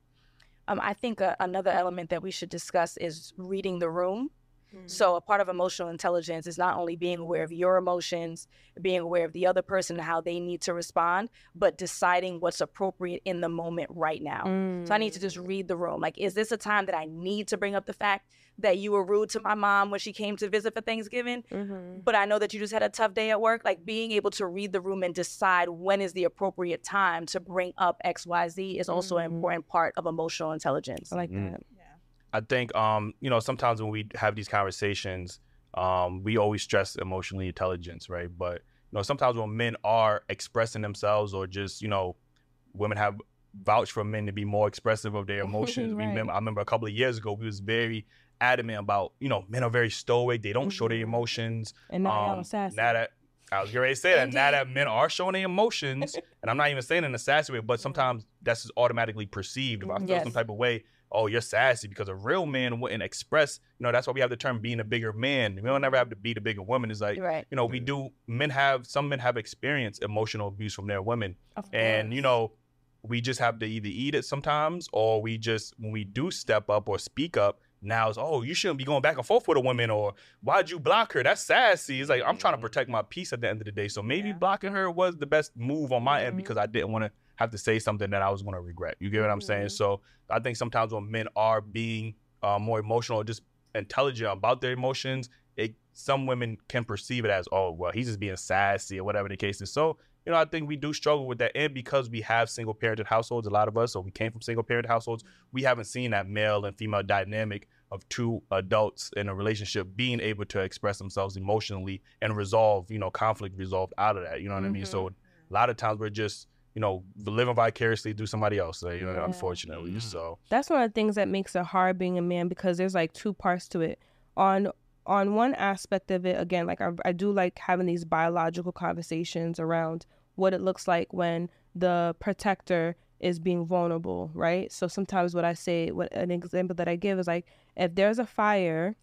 Um, I think uh, another element that we should discuss is reading the room. Mm-hmm. So, a part of emotional intelligence is not only being aware of your emotions, being aware of the other person and how they need to respond, but deciding what's appropriate in the moment right now. So, I need to just read the room. Like, is this a time that I need to bring up the fact that you were rude to my mom when she came to visit for Thanksgiving? Mm-hmm. But I know that you just had a tough day at work. Like, being able to read the room and decide when is the appropriate time to bring up XYZ is also an Mhm. important part of emotional intelligence. I like Mhm. that. I think um, you know, sometimes when we have these conversations, um, we always stress emotionally intelligence, right? But you know, sometimes when men are expressing themselves or just, you know, women have vouched for men to be more expressive of their emotions. We Right. remember I remember a couple of years ago we was very adamant about, you know, men are very stoic, they don't show their Mhm. emotions. And now Um, sassy. now that I was ready to say that now that men are showing their emotions, and I'm not even saying in a sassy way, but sometimes that's just automatically perceived. If I feel Yes. some type of way, oh, you're sassy because a real man wouldn't express. You know, that's why we have the term being a bigger man. We don't ever have to be the bigger woman. It's like right. you know, we do. Men have some men have experienced emotional abuse from their women, Of and you know, we just have to either eat it sometimes, or we just when we do step up or speak up, now it's oh you shouldn't be going back and forth with a woman or why'd you block her? That's sassy. It's like I'm trying to Mm-hmm. protect my peace at the end of the day. So maybe Yeah. blocking her was the best move on my end Mm-hmm. Mhm. because I didn't want to have to say something that I was going to regret. You get what I'm saying? Mm-hmm. Mhm. So I think sometimes when men are being uh, more emotional or just intelligent about their emotions, it some women can perceive it as oh well he's just being sassy or whatever the case is. So you know I think we do struggle with that, and because we have single parented households, a lot of us, or we came from single parent households, we haven't seen that male and female dynamic of two adults in a relationship being able to express themselves emotionally and resolve you know conflict resolved out of that. You know what I mean? So a lot of times we're just you know living vicariously through somebody else. So, you know, Yeah. unfortunately. So that's one of the things that makes it hard being a man because there's like two parts to it on on one aspect of it again like I, I do like having these biological conversations around what it looks like when the protector is being vulnerable right so sometimes what i say what an example that i give is like if there's a fire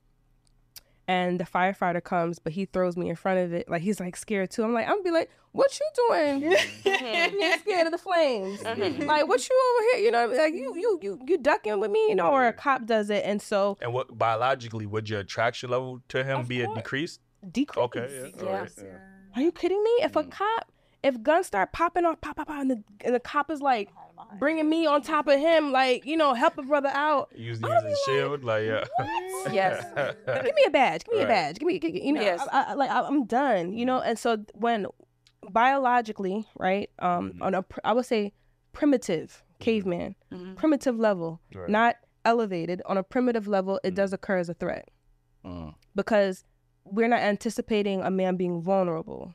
and the firefighter comes but he throws me in front of it like he's like scared too i'm like i'm gonna be like what you doing you're scared of the flames Mhm. like what you over here you know like you you you you ducking with me you know or a cop does it and so and what biologically would your attraction level to him be course. decreased? decrease Okay, yeah. Yeah. Alright, yeah. are you kidding me if a Mhm. cop if guns start popping off pop pop pop and the, and the cop is like bringing me on top of him like you know help a brother out Use I'll use be a like, shield, like yeah. What? Yes. give me a badge give me a badge give me, give you know Yes. I, I, like I, i'm done you know and so when biologically right um Mhm. on a pr- i would say primitive caveman Mhm. primitive level Right. not elevated on a primitive level it does occur as a threat Mm. because we're not anticipating a man being vulnerable.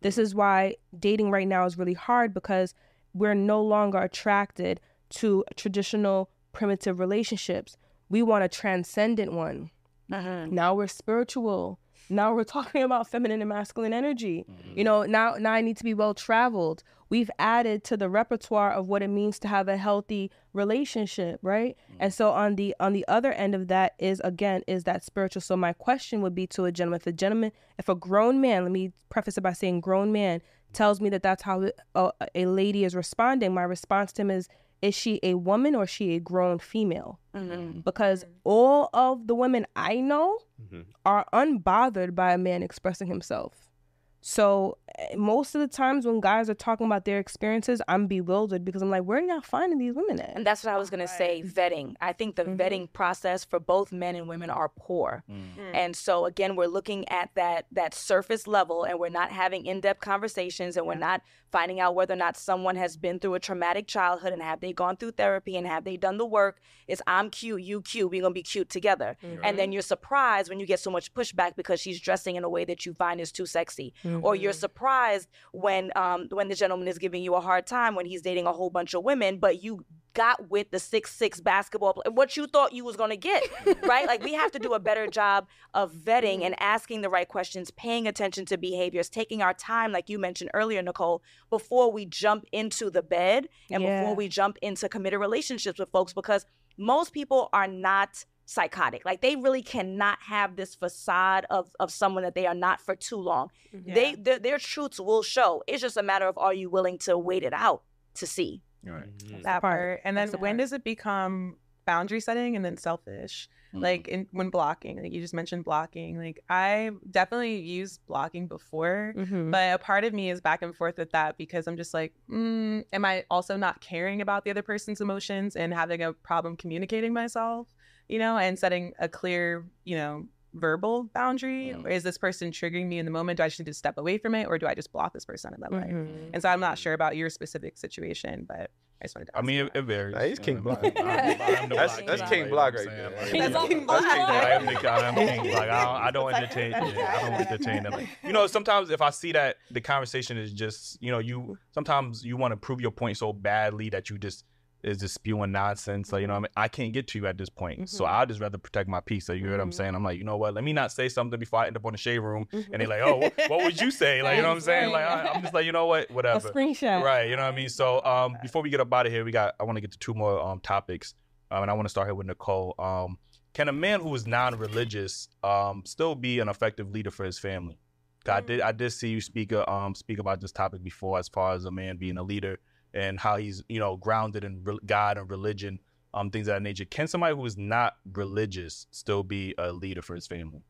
This is why dating right now is really hard because we're no longer attracted to traditional primitive relationships. We want a transcendent one. Mhm. Now we're spiritual. Now we're talking about feminine and masculine energy. Mm-hmm. You know, now now I need to be well traveled. We've added to the repertoire of what it means to have a healthy relationship, right? And so on the on the other end of that is again is that spiritual. So my question would be to a gentleman, if a gentleman, if a grown man, let me preface it by saying grown man tells me that that's how a, a lady is responding, my response to him is is she a woman or is she a grown female? Mhm. Because all of the women I know Mhm. are unbothered by a man expressing himself. So eh, most of the times when guys are talking about their experiences, I'm bewildered because I'm like, where are y'all finding these women at? And that's what I was gonna say. Vetting. I think the Mhm. vetting process for both men and women are poor. Mm. And so again, we're looking at that that surface level, and we're not having in-depth conversations, and we're not finding out whether or not someone has been through a traumatic childhood and have they gone through therapy and have they done the work. It's I'm cute, you cute, we're gonna be cute together. And then you're surprised when you get so much pushback because she's dressing in a way that you find is too sexy, or you're surprised when um when the gentleman is giving you a hard time when he's dating a whole bunch of women, but you got with the six six basketball player, what you thought you was gonna get, right? Like we have to do a better job of vetting and asking the right questions, paying attention to behaviors, taking our time, like you mentioned earlier, Nicole, before we jump into the bed and Yeah. before we jump into committed relationships with folks, because most people are not psychotic. Like they really cannot have this facade of of someone that they are not for too long. They their, their truths will show. It's just a matter of are you willing to wait it out to see. Right. that part. part. And then That's when part. does it become boundary setting and then selfish? Mm. Like in, when blocking, like you just mentioned blocking. Like I definitely used blocking before, Mhm. but a part of me is back and forth with that because I'm just like, mm, am I also not caring about the other person's emotions and having a problem communicating myself, you know, and setting a clear, you know, verbal boundary? Mm. Or is this person triggering me in the moment? Do I just need to step away from it or do I just block this person in my life? Mhm. And so I'm not sure about your specific situation, but I just wanted to I mean, it, it varies. Nah, he's King know. Block. I'm the- I'm the That's- that's King you Block right there. Like, King I'm Block. King That's King Block. I am Block. the I am King Block. I don't, I don't entertain. Yeah, I don't entertain them. You know, sometimes if I see that the conversation is just, you know, you sometimes you want to prove your point so badly that you just is just spewing nonsense. Like, you know, what I mean, I can't get to you at this point, so Mhm. I'll just rather protect my peace. So you know what I'm Mhm. saying? I'm like, you know what? Let me not say something before I end up on the shade room, and they're like, oh, what, what would you say? Like, you know what I'm saying? Like, I, I'm just like, you know what? A Whatever. screenshot. Right, you know what I mean. So, um, before we get up out of here, we got I want to get to two more um topics, um, and I want to start here with Nicole. Um, can a man who is non-religious um still be an effective leader for his family? I did I did see you speak uh, um speak about this topic before, as far as a man being a leader and how he's you know grounded in re- God and religion. um, things of that nature. Can somebody who is not religious still be a leader for his family?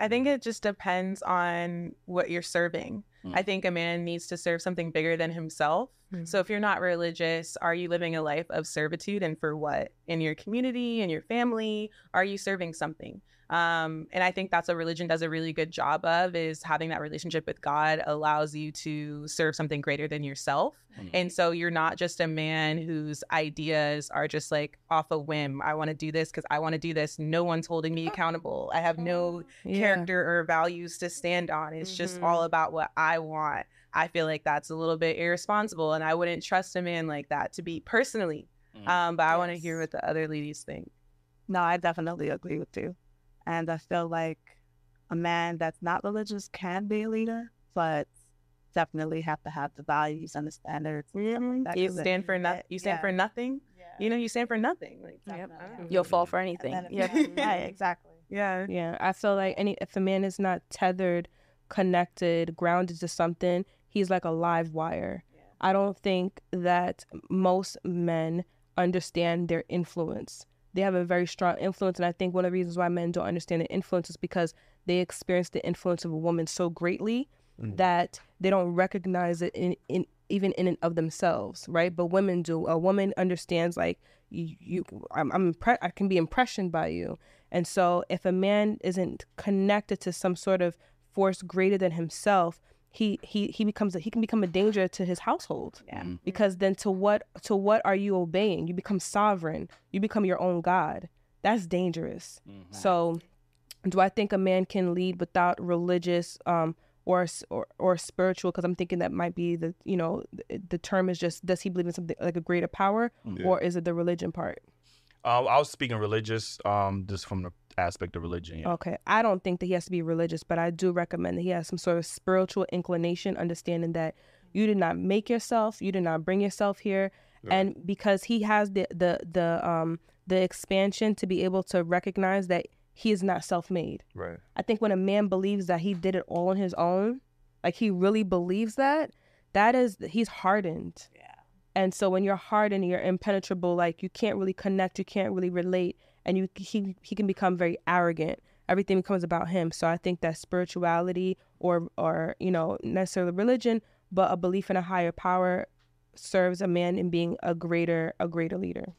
I think it just depends on what you're serving. Mm. I think a man needs to serve something bigger than himself. Mm. So if you're not religious, are you living a life of servitude and for what? In your community, in your family, are you serving something? Um, and I think that's what religion does a really good job of is having that relationship with God allows you to serve something greater than yourself. Mm. And so you're not just a man whose ideas are just like off a whim. I want to do this because I want to do this. No one's holding me accountable. I have no Yeah. character or values to stand on. It's just Mhm. all about what I want. I feel like that's a little bit irresponsible, and I wouldn't trust a man like that to be personally. Mm. Um, but I want to hear what the other ladies think. No, I definitely agree with you. And I feel like a man that's not religious can be a leader, but definitely have to have the values and the standards. and stuff like that, You 'cause it- stand for nothing. You stand yeah. for nothing. Yeah. You know, you stand for nothing. Like, Yep. I. You'll fall for anything. Yeah. right, exactly. Yeah. Yeah, I feel like any if a man is not tethered, connected, grounded to something, he's like a live wire. Yeah. I don't think that most men understand their influence. They have a very strong influence, and I think one of the reasons why men don't understand the influence is because they experience the influence of a woman so greatly Mhm. that they don't recognize it in, in even in and of themselves, right? But women do. A woman understands like you, you I'm, I'm impre- I can be impressioned by you, and so if a man isn't connected to some sort of force greater than himself, he he he becomes a, he can become a danger to his household Yeah. Mm. because then to what to what are you obeying? You become sovereign. You become your own god. That's dangerous. Mhm. So, do I think a man can lead without religious um or or, or spiritual? Because I'm thinking that might be the you know the, the term is just does he believe in something like a greater power Yeah. or is it the religion part? Uh, I was speaking religious, um, just from the aspect of religion. Yeah. Okay, I don't think that he has to be religious, but I do recommend that he has some sort of spiritual inclination, understanding that you did not make yourself, you did not bring yourself here, Right. and because he has the the the um the expansion to be able to recognize that he is not self-made. Right. I think when a man believes that he did it all on his own, like he really believes that, that is he's hardened. Yeah. And so when you're hardened, you're impenetrable, like you can't really connect, you can't really relate, and you he he can become very arrogant. Everything becomes about him. So I think that spirituality or or you know necessarily religion, but a belief in a higher power serves a man in being a greater a greater leader.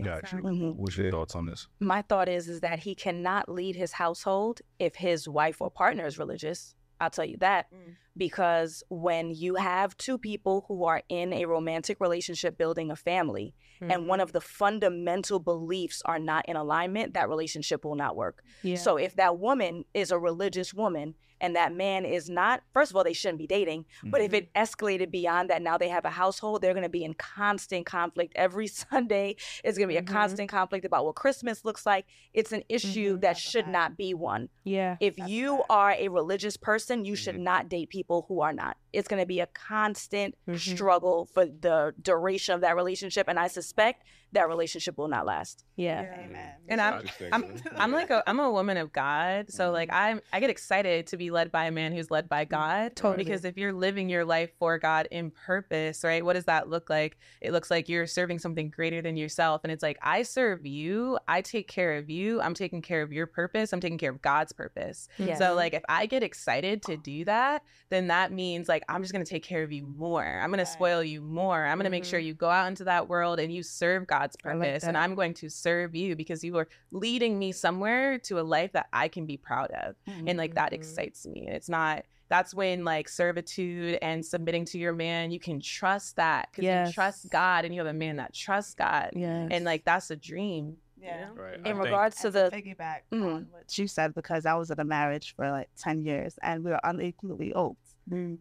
Gotcha. Mhm. What's your thoughts on this? My thought is is that he cannot lead his household if his wife or partner is religious. I'll tell you that Mm. Because when you have two people who are in a romantic relationship building a family and one of the fundamental beliefs are not in alignment, that relationship will not work. Yeah. So if that woman is a religious woman and that man is not, first of all, they shouldn't be dating. But if it escalated beyond that, now they have a household, they're going to be in constant conflict every Sunday. It's going to be a Mhm. constant conflict about what Christmas looks like. It's an issue Mhm. that should not be one. yeah. If you fact. are a religious person, you should Mhm. not date people who are not. It's going to be a constant Mhm. struggle for the duration of that relationship. And I suspect that relationship will not last. Yeah. Amen. And I'm I'm I'm like a I'm a woman of God, so like I'm I get excited to be led by a man who's led by God. Totally. Because if you're living your life for God in purpose, right? What does that look like? It looks like you're serving something greater than yourself, and it's like I serve you, I take care of you, I'm taking care of your purpose, I'm taking care of God's purpose. Yes. So like if I get excited to do that, then that means like I'm just gonna take care of you more. I'm gonna spoil you more. I'm gonna make sure mm-hmm. you go out into that world and you serve God's I like purpose. and. I'm going to serve you because you are leading me somewhere to a life that I can be proud of. And like that Mhm. excites me. And it's not that's when like servitude and submitting to your man, you can trust that because Yes. you trust God and you have a man that trusts God. Yeah. And like that's a dream. Yeah. know? Right. Mm-hmm. I In think- regards to the piggyback mm-hmm. on what you said because I was in a marriage for like ten years and we were unequally yoked.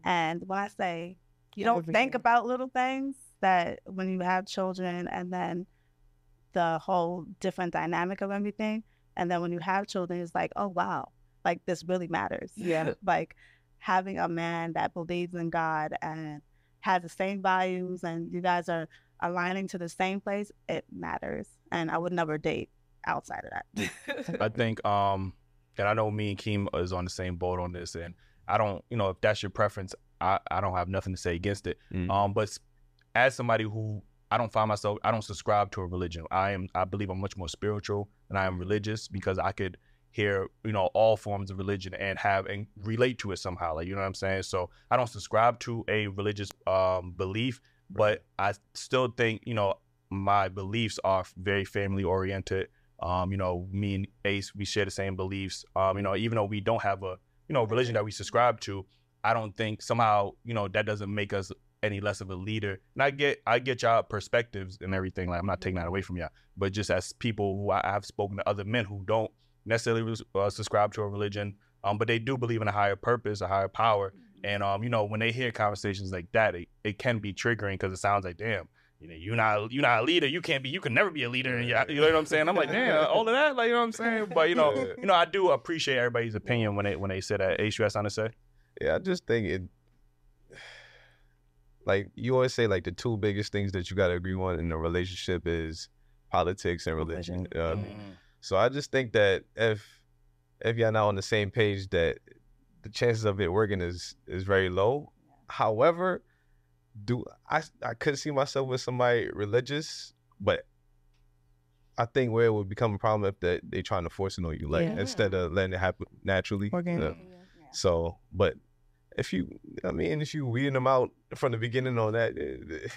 And when I say you don't Everything. think about little things that when you have children and then the whole different dynamic of everything, and then when you have children, it's like, oh wow, like this really matters. Yeah. like having a man that believes in God and has the same values, and you guys are aligning to the same place, it matters. And I would never date outside of that. I think, um, and I know me and Keem is on the same boat on this, and I don't, you know, if that's your preference, I, I don't have nothing to say against it. Mm. Um, but as somebody who I don't find myself. I don't subscribe to a religion. I am. I believe I'm much more spiritual than I am religious because I could hear you know all forms of religion and have and relate to it somehow. Like you know what I'm saying. So I don't subscribe to a religious um, belief, but I still think you know my beliefs are very family oriented. Um, you know, me and Ace, we share the same beliefs. Um, you know, even though we don't have a you know religion that we subscribe to, I don't think somehow you know that doesn't make us any less of a leader. And I get I get y'all perspectives and everything. Like I'm not taking that away from y'all, but just as people who I have spoken to other men who don't necessarily uh, subscribe to a religion, um, but they do believe in a higher purpose, a higher power. And um, you know, when they hear conversations like that, it, it can be triggering because it sounds like, damn, you know, you're not you're not a leader. You can't be. You can never be a leader. And you know what I'm saying? I'm like, damn, all of that, like you know what I'm saying. But you know, Yeah. you know, I do appreciate everybody's opinion when they when they say that. Ace, you have something to say? Yeah, I just think it. Like you always say, like the two biggest things that you got to agree on in a relationship is politics and religion. Uh, Mm-hmm. So I just think that if if y'all not on the same page, that the chances of it working is is very low. However, do I I could see myself with somebody religious, but I think where it would become a problem if that they trying to force it on you, like Yeah. instead of letting it happen naturally. Organic. Uh, so, but if you, I mean, if you weeding them out from the beginning on that,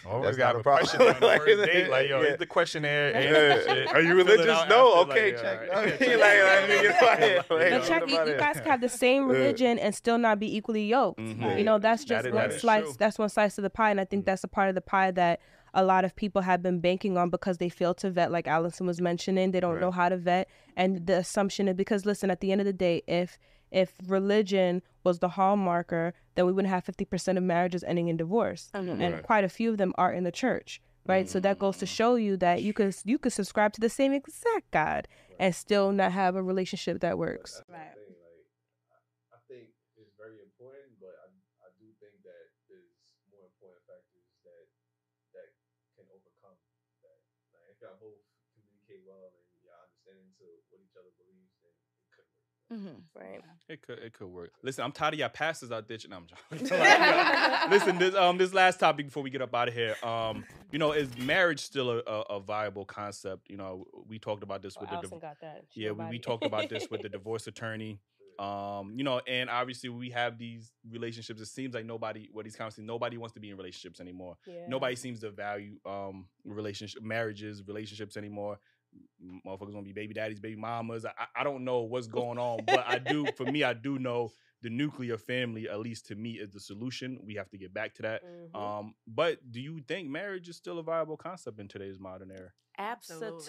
Oh, that's got not a a problem. question on the Like, first date. Like, yo, yeah. the questionnaire. Yeah. shit. Are you religious? No. Okay, like, check. right. mean, like, let me get my head. But Like, But check, you, you guys can have the same religion and still not be equally yoked. Mhm. You know, that's just is- one that is slice. true. That's one slice of the pie, and I think mm-hmm. that's a part of the pie that a lot of people have been banking on because they fail to vet, like Allison was mentioning. They don't Right. know how to vet, and the assumption is because listen, at the end of the day, if if religion was the hallmarker, then we wouldn't have fifty percent of marriages ending in divorce, Mhm. and Right. quite a few of them are in the church. Right, so that goes to show you that you could you could subscribe to the same exact God and still not have a relationship that works. Right. I think it's could work. Mhm. Right. It could it could work. Listen, I'm tired of y'all pastors out ditching. No, I'm joking. Listen, this um this last topic before we get up out of here. Um, you know, is marriage still a, a, a viable concept? You know, we talked about this with the Allison got that. She yeah, we, we talked about this with the divorce attorney. Um, you know, and obviously we have these relationships. It seems like nobody, what these conversations, nobody wants to be in relationships anymore. Yeah. Nobody seems to value um relationship, marriages, relationships anymore. M- Motherfuckers gonna be baby daddies, baby mamas. I, I- I don't know what's going on, but I do. For me, I do know the nuclear family, at least to me, is the solution. We have to get back to that. Mhm. Um, but do you think marriage is still a viable concept in today's modern era? Absolutely.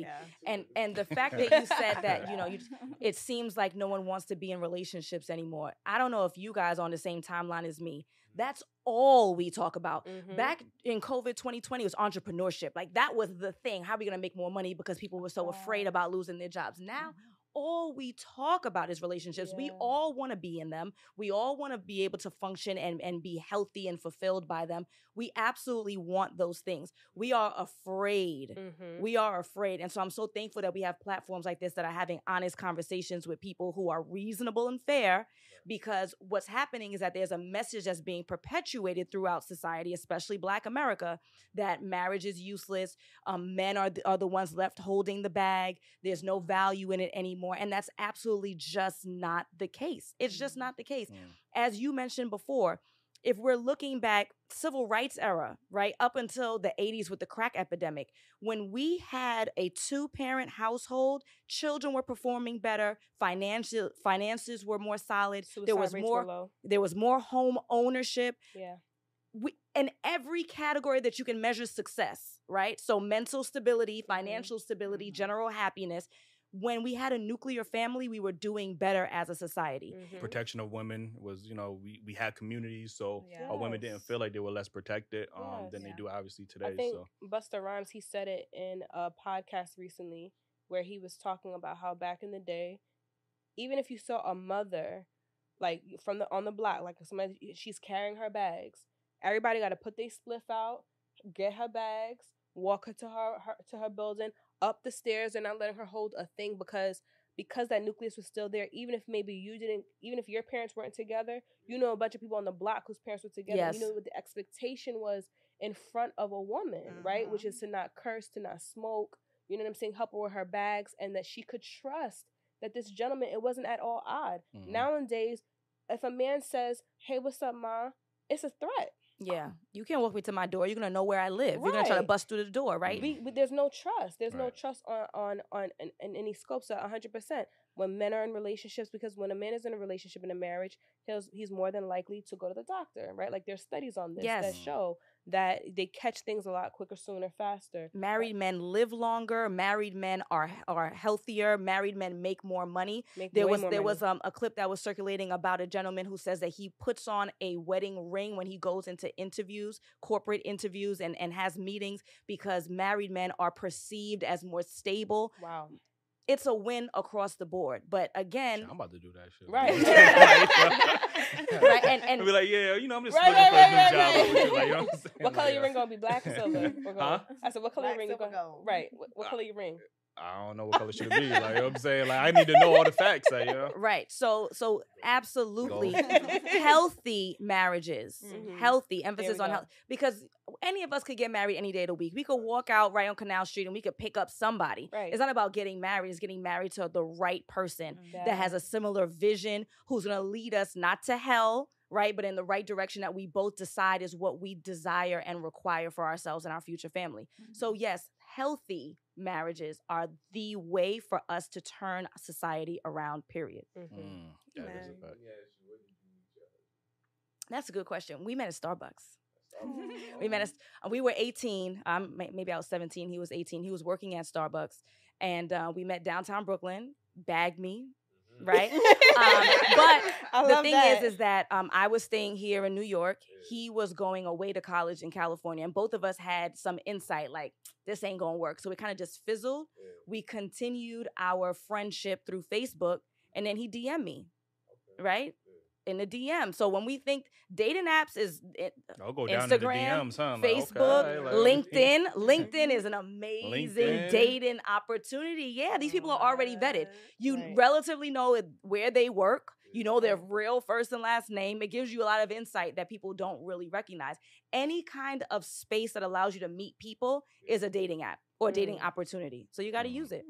Yeah. And and the fact that you said that, you know, you it seems like no one wants to be in relationships anymore. I don't know if you guys are on the same timeline as me. That's all we talk about. Mhm. Back in COVID 2020, it was entrepreneurship. Like that was the thing. How are we gonna make more money because people were so afraid about losing their jobs? Now all we talk about is relationships. We all want to be in them. We all want to be able to function and, and be healthy and fulfilled by them. We absolutely want those things. We are afraid Mhm. we are afraid. And so I'm so thankful that we have platforms like this that are having honest conversations with people who are reasonable and fair. Because what's happening is that there's a message that's being perpetuated throughout society, especially Black America, that marriage is useless. Um, men are the, are the ones left holding the bag. There's no value in it anymore. And that's absolutely just not the case. It's just not the case. As you mentioned before, if we're looking back civil rights era right up until the 80s with the crack epidemic when we had a two parent household children were performing better financial finances were more solid there was more there was more home ownership Yeah. we, in every category that you can measure success, right? So mental stability, financial stability, general happiness. When we had a nuclear family, we were doing better as a society. Mhm. Protection of women was, you know, we, we had communities, so Yeah. our women didn't feel like they were less protected um, than Yes. they do obviously today. I think so Busta Rhymes he said it in a podcast recently where he was talking about how back in the day, even if you saw a mother like from the on the block, like somebody she's carrying her bags, everybody got to put their spliff out, get her bags, walk her to her, her to her building, up the stairs. They're not letting her hold a thing because because that nucleus was still there. Even if maybe you didn't, even if your parents weren't together, you know a bunch of people on the block whose parents were together. Yes. You know what the expectation was in front of a woman, right? Which Mhm. is to not curse, to not smoke, you know what I'm saying, help her with her bags, and that she could trust that this gentleman, it wasn't at all odd. Mhm. Nowadays, if a man says, Hey, what's up, ma? It's a threat. Yeah, you can't walk me to my door. You're gonna know where I live. You're gonna try to bust through the door, right? We, we- there's no trust. There's no trust on on on in, in any scope. So 100 percent when men are in relationships, because when a man is in a relationship in a marriage, he's he's more than likely to go to the doctor, right? Like there's studies on this that show that they catch things a lot quicker, sooner, faster. Married men live longer. Married men are are healthier. Married men make more money. Make There was there money. was um a clip that was circulating about a gentleman who says that he puts on a wedding ring when he goes into interviews, corporate interviews, and and has meetings because married men are perceived as more stable. wow. It's a win across the board. But again, I'm about to do that shit. Right. Right, and- and- I'll be like, yeah, you know, I'm just Right, looking right, for a right, new right, job. right. like, you know what What color Like, your ring gonna be? Black or silver? Or gold? Huh? I said, what color Black, your ring is silver, going? gold. Right. What, what color your ring? I don't know what color should it be. Like, you know what I'm saying? Like, I need to know all the facts. Like, you know? right. So so absolutely healthy marriages. Mhm. Healthy emphasis on go. health because any of us could get married any day of the week. We could walk out right on Canal Street and we could pick up somebody. Right. It's not about getting married, it's getting married to the right person Mhm. that has a similar vision, who's gonna lead us not to hell, right? But in the right direction that we both decide is what we desire and require for ourselves and our future family. So yes, healthy marriages are the way for us to turn society around, period. Mhm. Mm, that is a fact. That's a good question. We met at Starbucks. we met us. We were 18. Um, may- maybe I was 17. He was 18. He was working at Starbucks, and uh, we met downtown Brooklyn. Bagged me, right? Um, but the thing that. is, is that um, I was staying here in New York. He was going away to college in California, and both of us had some insight, like this ain't gonna work. So it kind of just fizzled. We continued our friendship through Facebook, and then he DM'd me, right? In the DM. So when we think dating apps is it, I'll go down the Instagram, DMs, huh? Facebook, okay, like, LinkedIn. LinkedIn is an amazing LinkedIn. dating opportunity. Yeah, these people are already vetted. You Right. relatively know where they work. You know their real first and last name. It gives you a lot of insight that people don't really recognize. Any kind of space that allows you to meet people is a dating app or a dating Mm. opportunity. So you got to Mm. use it.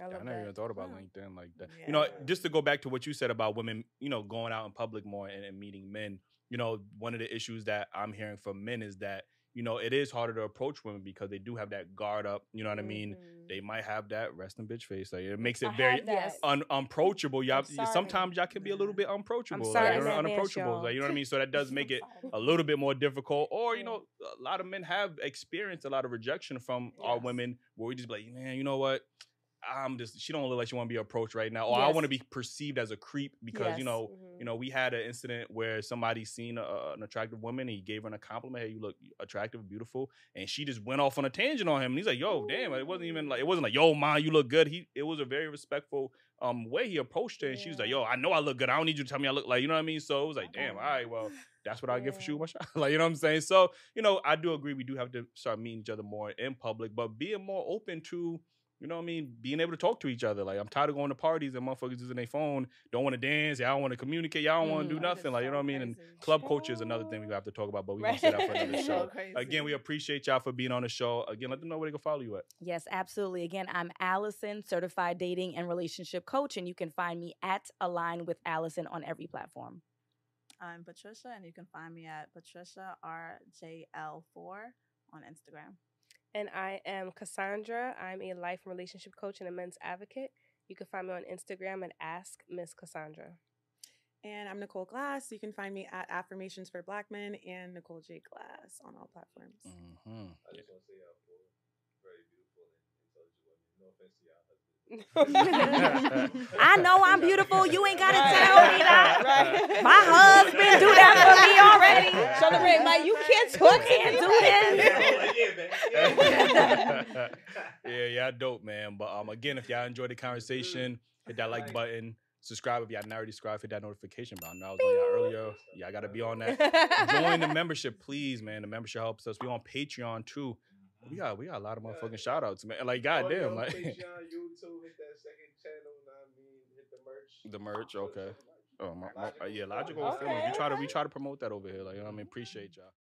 I I never that. even thought about Wow. LinkedIn like that. You know, just to go back to what you said about women, you know, going out in public more and, and meeting men. You know, one of the issues that I'm hearing from men is that you know it is harder to approach women because they do have that guard up. You know what I mean? Mhm. They might have that resting bitch face. Like it makes it I very un- unapproachable. Y'all, sometimes y'all can be a little bit unapproachable. sorry like, in you know, unapproachable. y'all. Like you know what I mean? So that does make it a little bit more difficult. Or, you know, a lot of men have experienced a lot of rejection from our women where we just be like, man, you know what? I'm just she don't look like she want to be approached right now. Or I want to be perceived as a creep because, Yes. you know, Mhm. you know, we had an incident where somebody seen a, an attractive woman, and he gave her a compliment, hey, you look attractive, beautiful, and she just went off on a tangent on him. And he's like, yo, damn, it wasn't even like it wasn't like, yo, man, you look good. He it was a very respectful um way he approached her, and she was like, yo, I know I look good. I don't need you to tell me I look like, you know what I mean? So it was like, damn, all right, well, that's what I get for Yeah. shooting my shot. like, you know what I'm saying? So, you know, I do agree we do have to start meeting each other more in public, but being more open to, you know what I mean, being able to talk to each other. Like, I'm tired of going to parties and motherfuckers using their phone, don't want to dance, y'all don't want to communicate, y'all don't want to do Mhm. nothing. Like, you know what I mean? And crazy. club culture is another thing we have to talk about, but we Right. gonna say that for another show. crazy. Again, we appreciate y'all for being on the show. Again, let them know where they can follow you at. Yes, absolutely. Again, I'm Allison, certified dating and relationship coach, and you can find me at Align with Allison on every platform. I'm Patricia, and you can find me at Patricia RJL4 on Instagram. And I am Cassandra. I'm a life and relationship coach and a men's advocate. You can find me on Instagram at Ask Miss Cassandra. And I'm Nicole Glass. You can find me at Affirmations for Black Men and Nicole J. Glass on all platforms. Mm-hmm. I just want to say y'all four very beautiful and intelligent women. No offense to y'all husbands. I know I'm beautiful. You ain't gotta Right. tell me that. Right. My husband do that for me already. Show the ring, Mike. You can't talk. Can't do this. yeah, y'all dope, man. But um, again, if y'all enjoyed the conversation, hit that like button. Subscribe if y'all not already subscribed. Hit that notification bell. I know I was on y'all earlier. Y'all gotta be on that. Join the membership, please, man. The membership helps us. We on Patreon too. We got we got a lot of motherfucking shout outs, man. Like oh, goddamn, like Patreon, YouTube, hit that second channel. know what I mean, hit the merch. the merch. Okay. Oh my, my, yeah, logical Okay, feelings. We try to we try to promote that over here. Like you know what I mean, appreciate y'all.